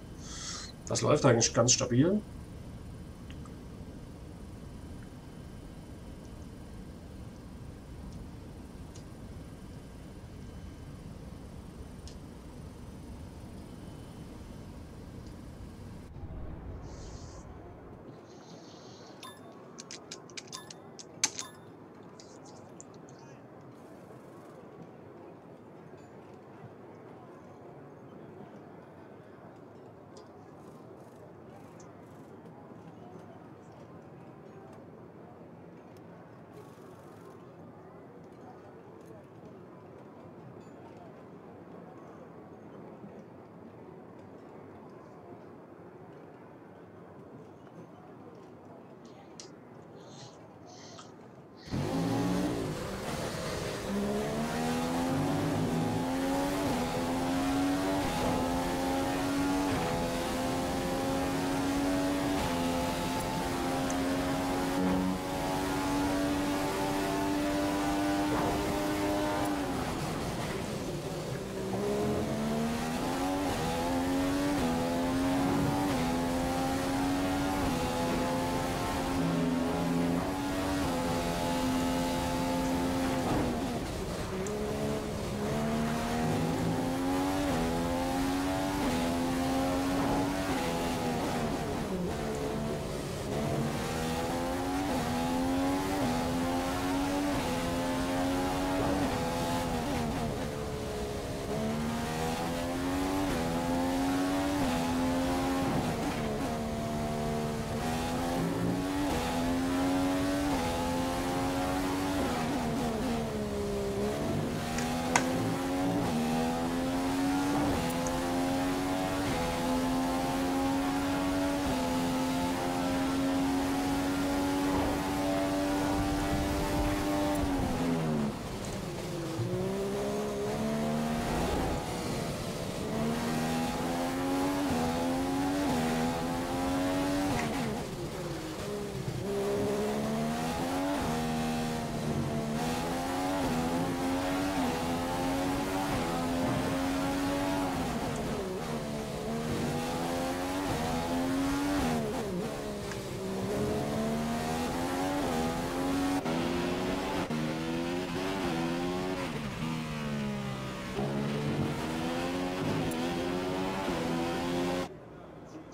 S1: Das läuft eigentlich ganz stabil.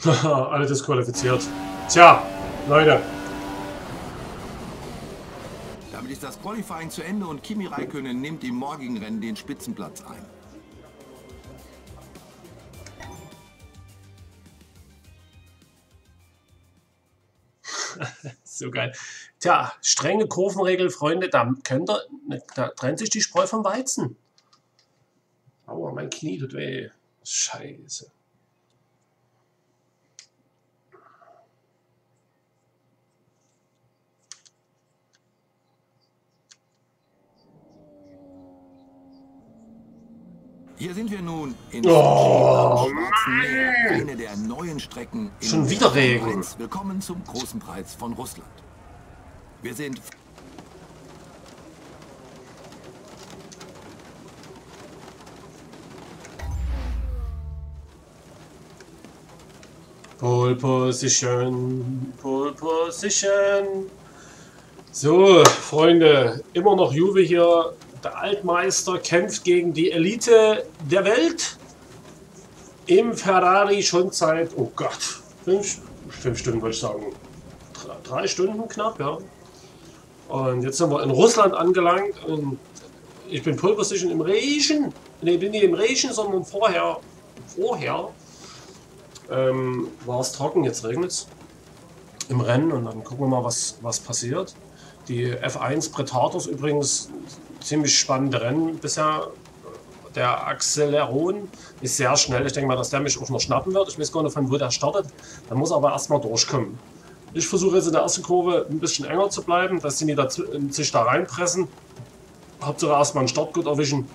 S1: Alle disqualifiziert. Tja, Leute.
S2: Damit ist das Qualifying zu Ende und Kimi Räikkönen nimmt im morgigen Rennen den Spitzenplatz ein.
S1: so geil. Tja, strenge Kurvenregel, Freunde, da, könnt ihr, da trennt sich die Spreu vom Weizen. Aua, mein Knie tut weh. Scheiße.
S2: Hier sind wir nun in
S1: Oh,
S2: Meer, eine der neuen Strecken in
S1: Schon wieder Regen.
S2: 1. Willkommen zum großen Preis von Russland. Wir sind
S1: Pole Position, Pole Position. So, Freunde, immer noch Juve hier. Der Altmeister kämpft gegen die Elite der Welt. Im Ferrari schon seit, oh Gott, fünf, fünf Stunden würde ich sagen. Drei, Stunden knapp, ja. Und jetzt sind wir in Russland angelangt. Und ich bin Position im Regen. Ne, bin nicht im Regen, sondern vorher. Vorher ähm, war es trocken, jetzt regnet es im Rennen und dann gucken wir mal, was, was passiert. Die F1 Pretators übrigens ziemlich spannende Rennen bisher. Der Acceleron ist sehr schnell. Ich denke mal, dass der mich auch noch schnappen wird. Ich weiß gar nicht, von wo der startet. Der muss aber erstmal durchkommen. Ich versuche jetzt in der ersten Kurve ein bisschen enger zu bleiben, dass sie nicht dazu, sich da reinpressen. Hauptsache erstmal einen Start gut erwischen.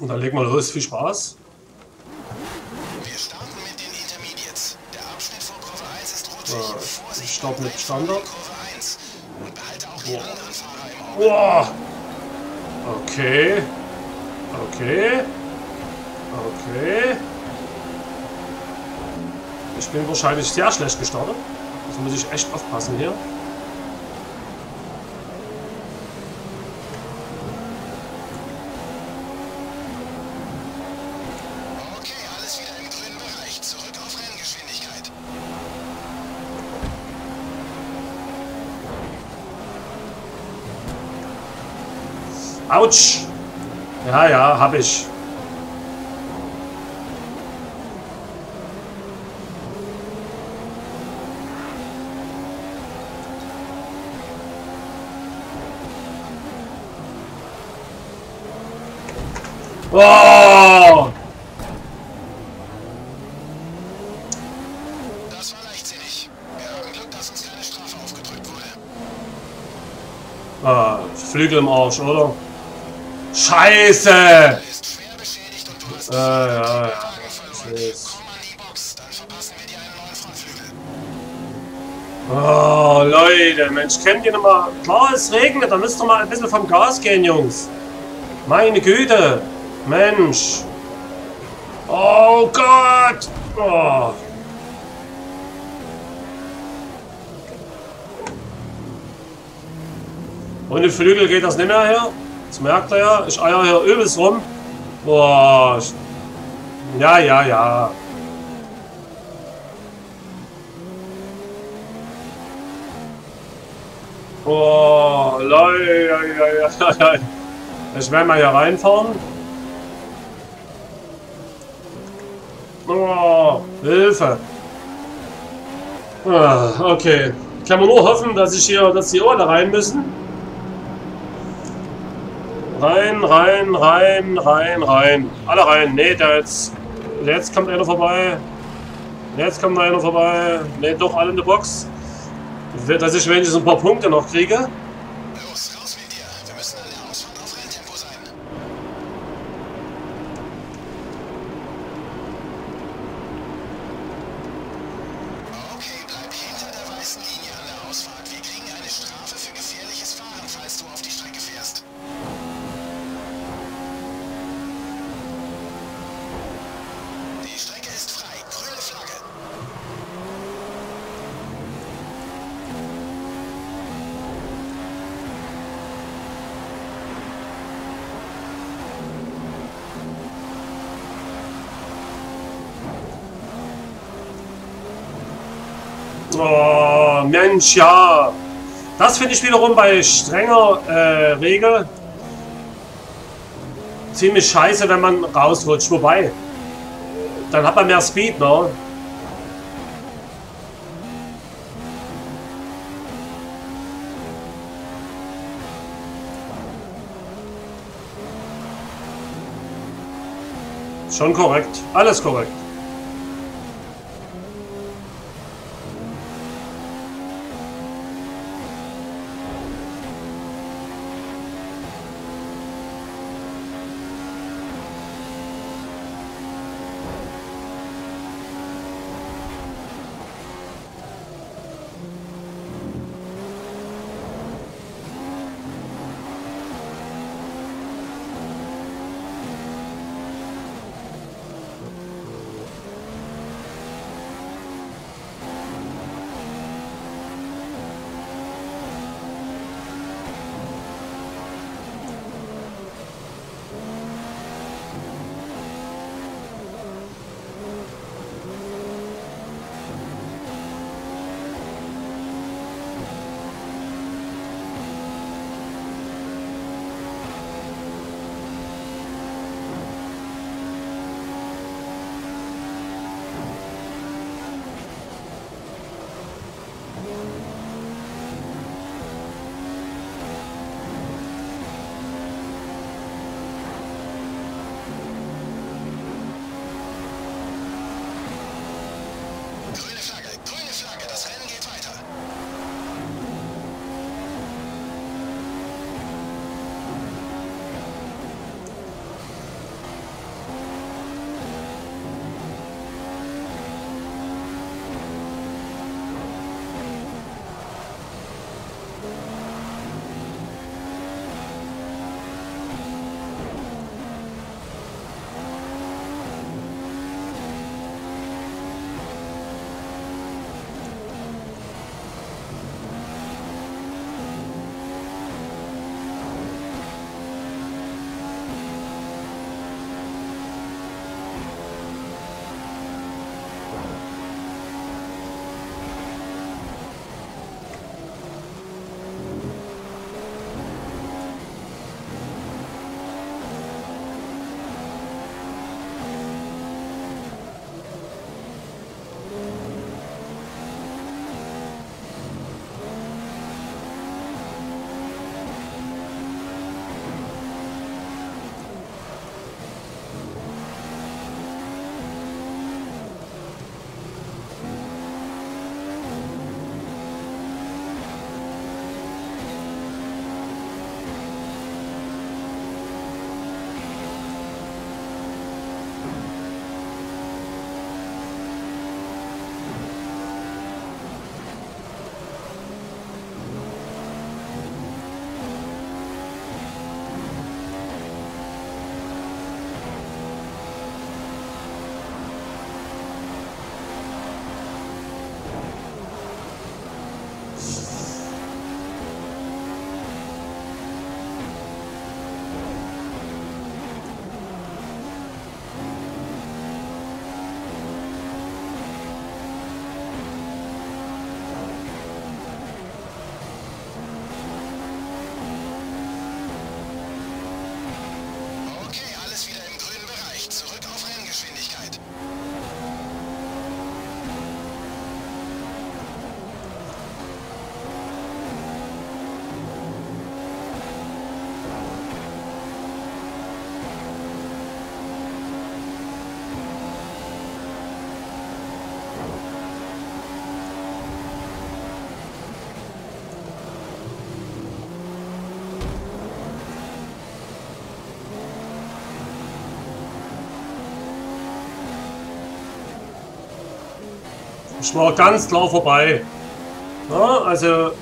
S1: Und dann legen wir los. Viel Spaß.
S3: Wir starten mit den Intermediates. Der Abschnitt vor Kurve 1 ist rutschig.
S1: Äh,
S3: Vorsicht
S1: ich starte mit Standard.
S3: Kurve 1. Und behalte auch die anderen Fahrer im Auge.
S1: Boah. Okay. Okay. Okay. Ich bin wahrscheinlich sehr schlecht gestartet. Also muss ich echt aufpassen hier.
S3: Okay, alles wieder im grünen Bereich. Zurück auf Renngeschwindigkeit.
S1: Autsch. Ja, ja, hab ich. Oh!
S3: Das war leichtsinnig. Wir haben Glück, dass uns keine Strafe aufgedrückt wurde.
S1: Ah, Flügel im Arsch, oder? Scheiße! Äh, ja, ja. Oh, Leute, Mensch, kennt ihr noch mal? Klar, es regnet, da müsst ihr mal ein bisschen vom Gas gehen, Jungs. Meine Güte. Mensch. Oh Gott. Oh. Ohne Flügel geht das nicht mehr her. Das merkt ihr ja. Ich eier hier übelst rum. Boah. Ja, ja, ja. Oh, Leute. Ich werde mal hier reinfahren. Oh, Hilfe. Ah, okay. Kann man nur hoffen, dass ich hier, dass die alle rein müssen. Rein, rein, rein, rein, rein. Alle rein. Nee, da jetzt. Jetzt kommt einer vorbei. Jetzt kommt einer vorbei. Nee, doch alle in der Box. Dass ich wenigstens ein paar Punkte noch kriege.
S3: Los, raus mit dir. Wir müssen an der Ausfahrt auf Renntempo sein. Okay, bleib hinter der weißen Linie an der Ausfahrt. Wir kriegen eine Strafe für gefährliches Fahren, falls du auf die Strecke fährst. Die Strecke ist frei. Grüne Flagge.
S1: Oh, Mensch, ja. Das finde ich wiederum bei strenger äh, Regel ziemlich scheiße, wenn man rausrutscht. Wobei, dann hat man mehr Speed, ne? Schon korrekt. Alles korrekt. Ich war ganz klar vorbei. Ja, also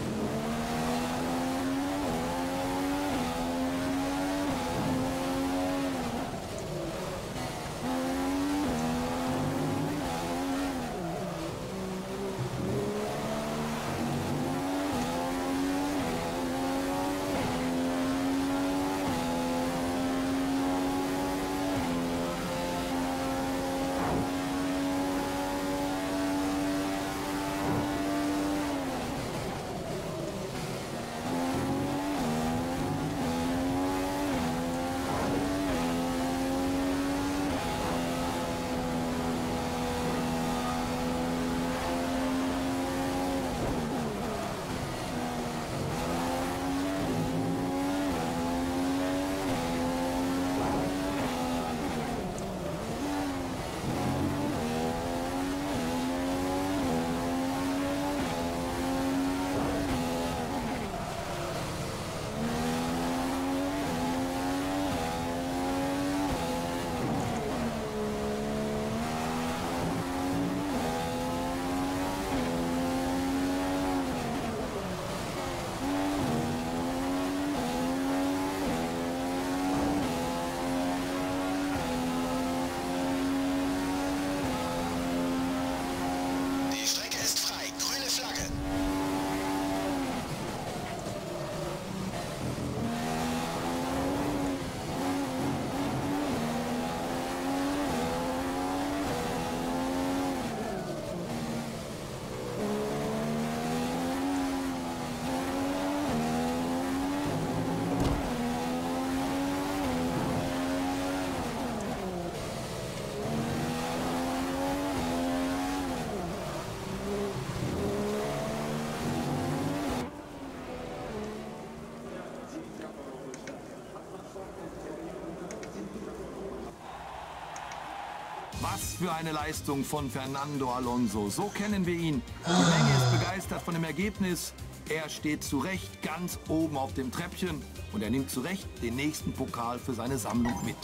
S2: Was für eine Leistung von Fernando Alonso. So kennen wir ihn. Die Menge ist begeistert von dem Ergebnis. Er steht zu Recht ganz oben auf dem Treppchen und er nimmt zu Recht den nächsten Pokal für seine Sammlung mit.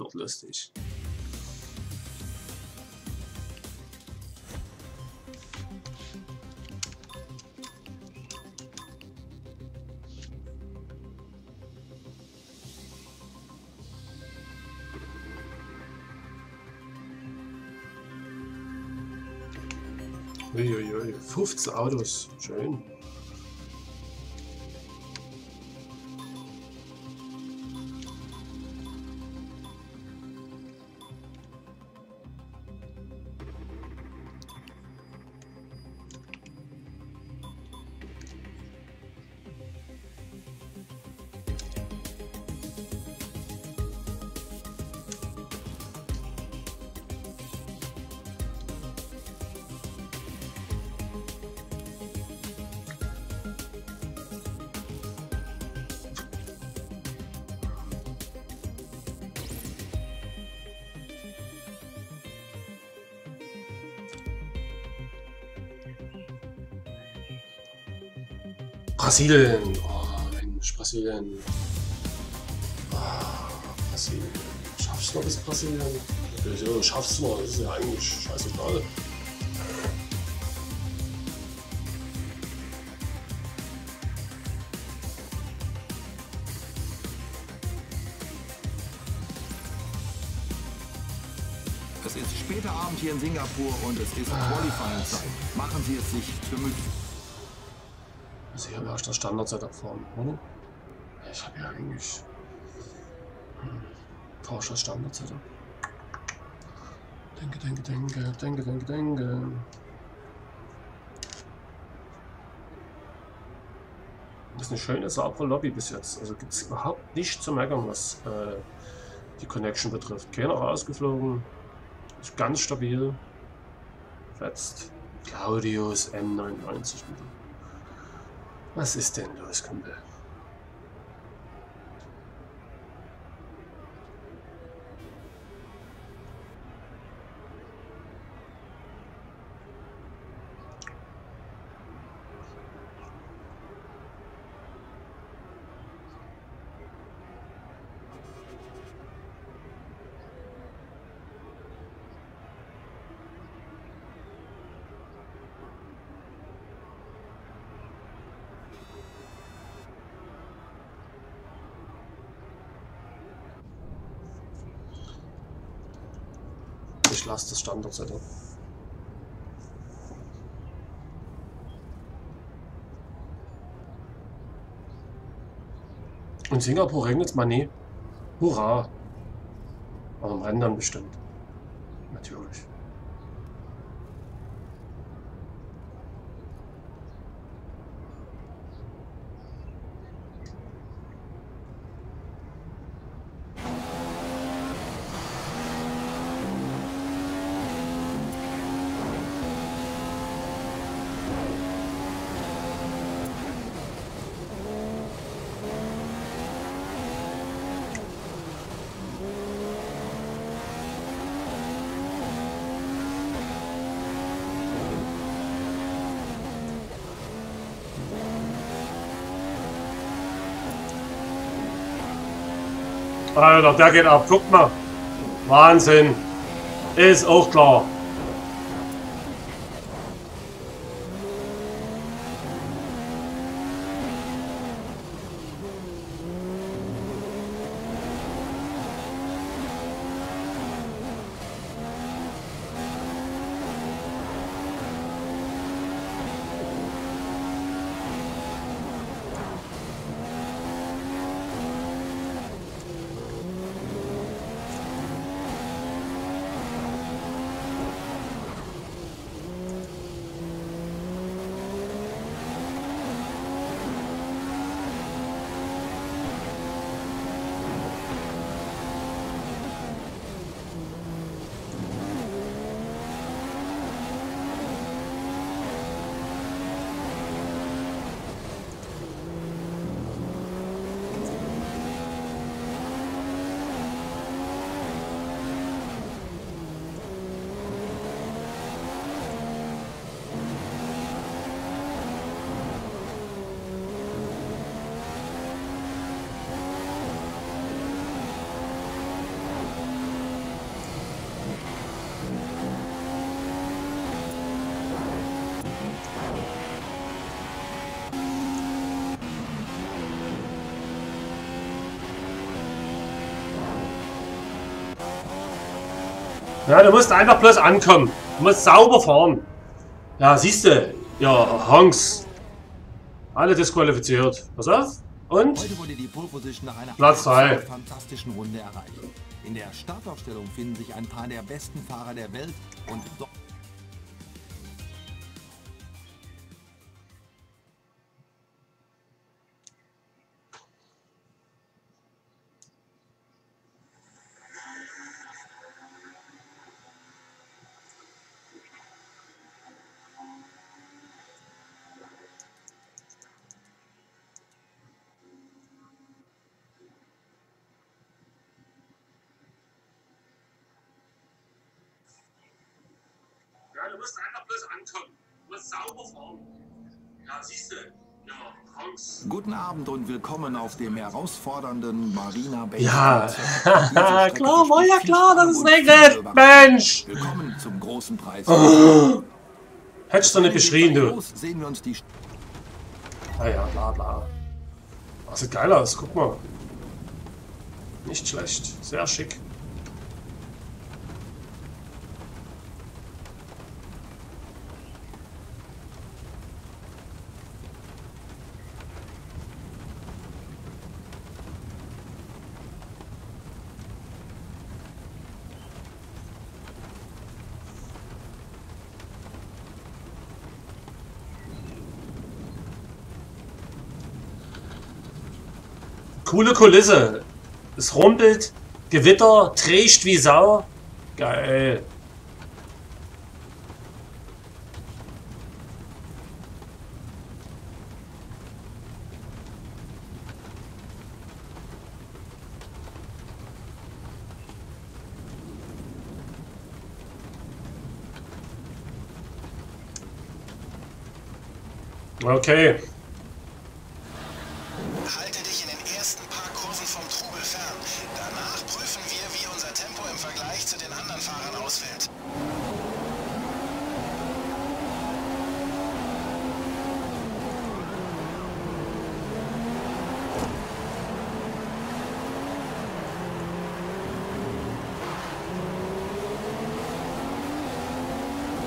S1: Wird lustig. Uiuiui, 15 Autos, schön. Brasilien. Oh, Mensch, Brasilien. Ah, Brasilien. Schaffst du noch bis Brasilien? Wieso schaffst du noch? Das ist ja eigentlich scheißegal.
S2: Es ist später Abend hier in Singapur und es ist Qualifying-Zeit. Machen Sie es sich gemütlich.
S1: Also hier wäre ich das Standard-Setup fahren, oder? Ich habe ja eigentlich. Hm, Porsche Standard-Setup. Denke, denke, denke, denke, denke, denke. Das ist eine schöne, saubere Lobby bis jetzt. Also gibt es überhaupt nichts zu meckern, was äh, die Connection betrifft. Keiner rausgeflogen. Ist ganz stabil. Fetzt. Claudius M99 wieder. Was ist denn los, Kumpel? Ich lasse das Standard-Setup. In Singapur regnet es mal nie. Hurra! Aber im Rennen dann bestimmt. Natürlich. Alter, der geht ab. Guck mal. Wahnsinn. Ist auch klar. Ja, du musst einfach bloß ankommen. Du musst sauber fahren. Ja, siehst du. Ja, Honks. Alle disqualifiziert. Pass auf. Und?
S2: Heute wurde die Pole Position nach einer
S1: Platz drei.
S2: fantastischen Runde erreicht. In der Startaufstellung finden sich ein paar der besten Fahrer der Welt und Guten Abend und willkommen auf dem herausfordernden Marina Bay.
S1: Ja, klar, war ja klar,
S2: Spannung und
S1: regnet. Mensch!
S2: Willkommen zum großen Preis.
S1: Hättest du nicht geschrien, du.
S2: Sehen wir uns die
S1: Ah ja, bla bla. Ah, sieht geil aus, guck mal. Nicht schlecht, sehr schick. Coole Kulisse. Es rumpelt, Gewitter, trägt wie Sau. Geil. Okay.
S3: Halte dich in den ersten paar Kurven vom Trubel fern. Danach prüfen wir, wie unser Tempo im Vergleich zu den anderen Fahrern ausfällt.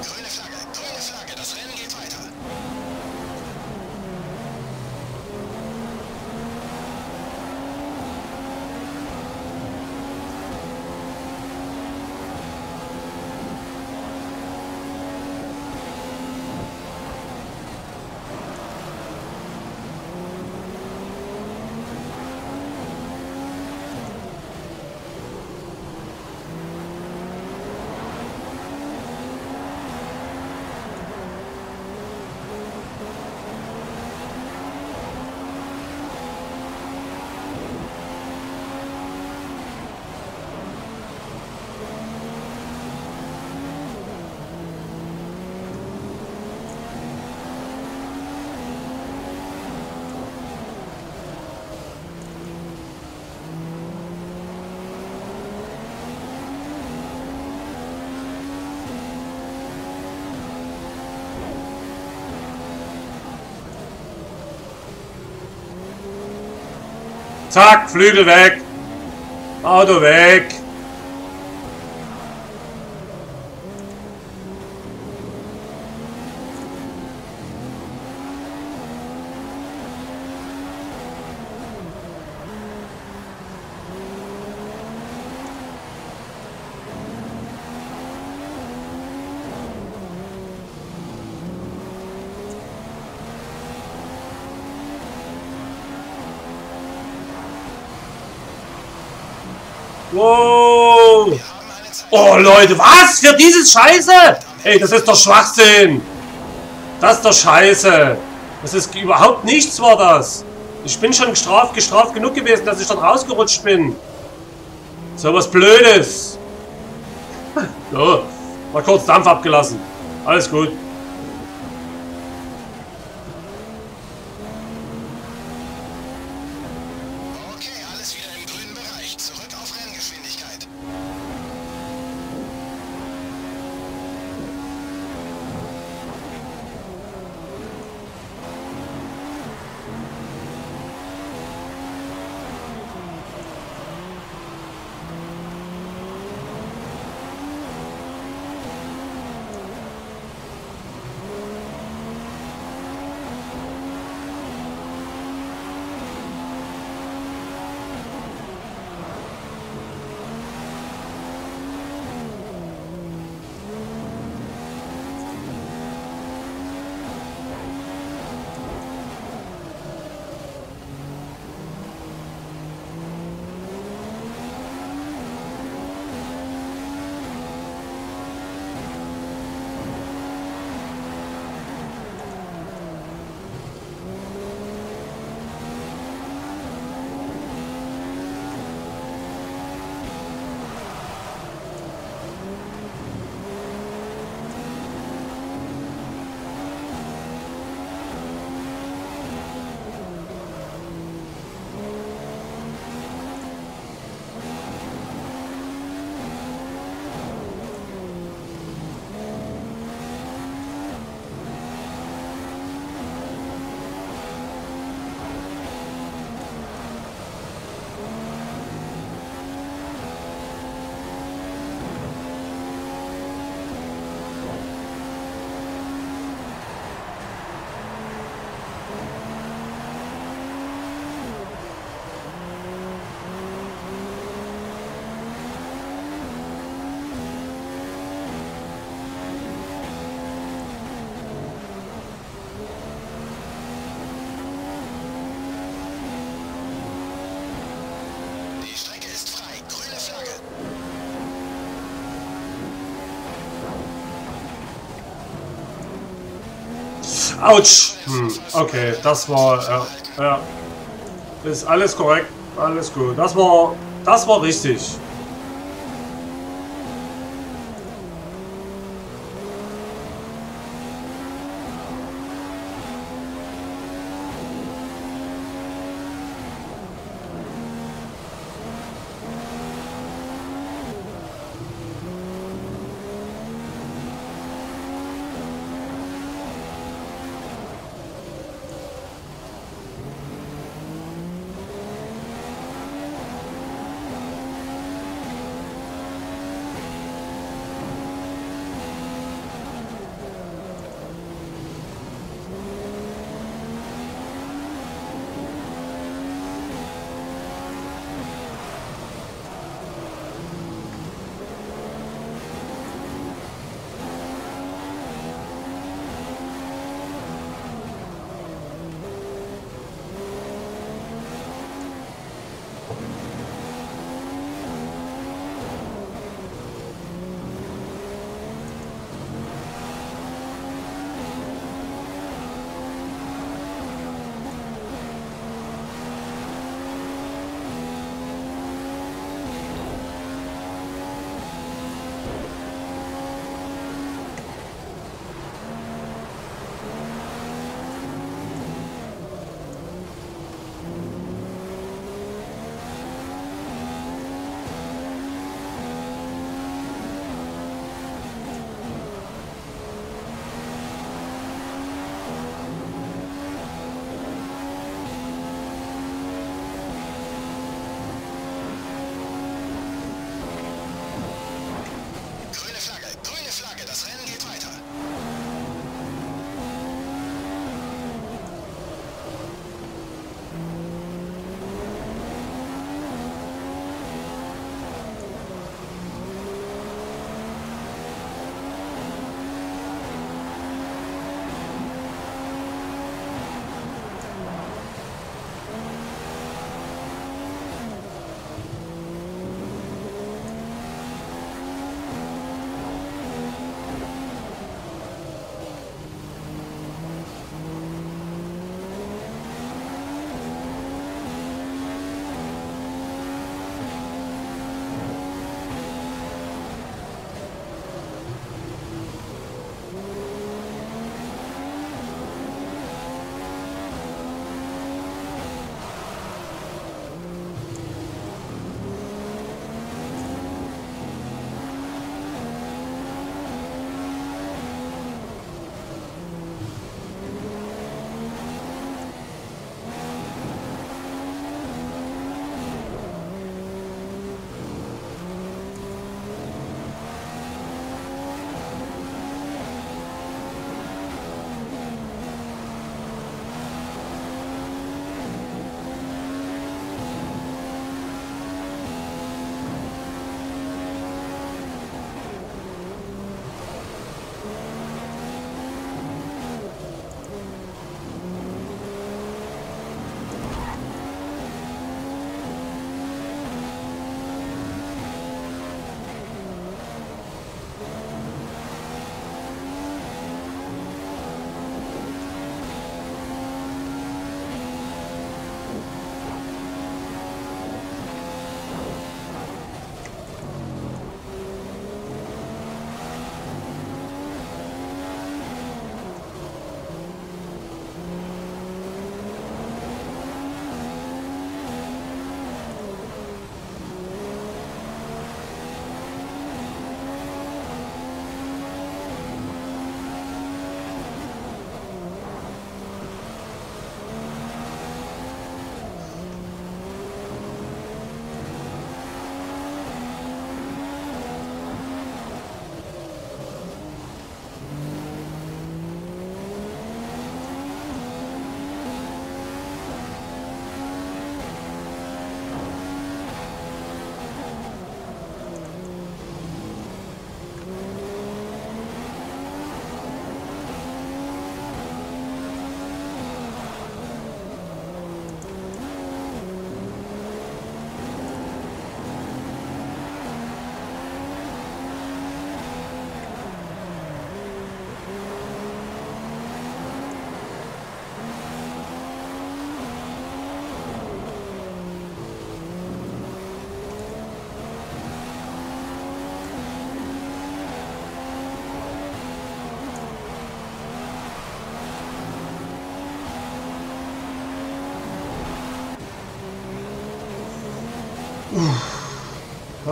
S3: Grüne Flagge, grüne Flagge, das Rennen geht weiter.
S1: Zack, Flügel weg. Auto weg. Wow.
S3: Wir haben eine Zeit.
S1: Oh Leute, was? Für dieses Scheiße? Ey, das ist doch Schwachsinn. Das ist doch Scheiße. Das ist überhaupt nichts war das. Ich bin schon gestraft, gestraft genug gewesen, dass ich dort rausgerutscht bin. So was Blödes. So, mal kurz Dampf abgelassen. Alles gut. Autsch! Hm, okay, das war, ja, ja. Ist alles korrekt, alles gut. Das war, das war richtig.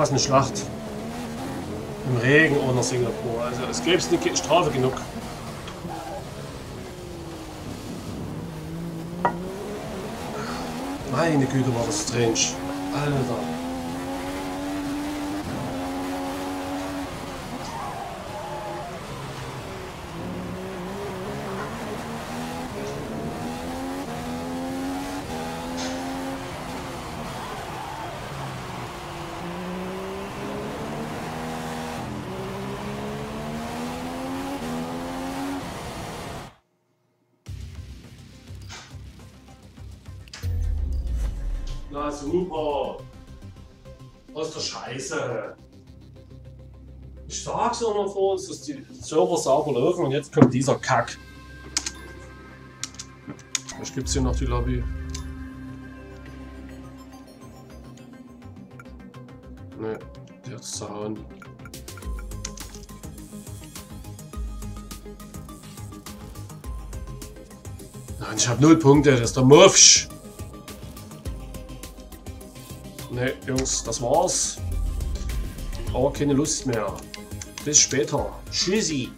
S1: Was eine Schlacht. Im Regen ohne Singapur. Also es gäbe nicht Strafe genug. Meine Güte, war das strange. Alter. Ja noch vor uns, dass die Server sauber laufen und jetzt kommt dieser Kack. Vielleicht gibt's hier noch die Lobby. Ne, die hat's. Nein, ich hab null Punkte, das ist der Muffsch. Ne, Jungs, das war's. Aber keine Lust mehr. Bis später. Tschüssi.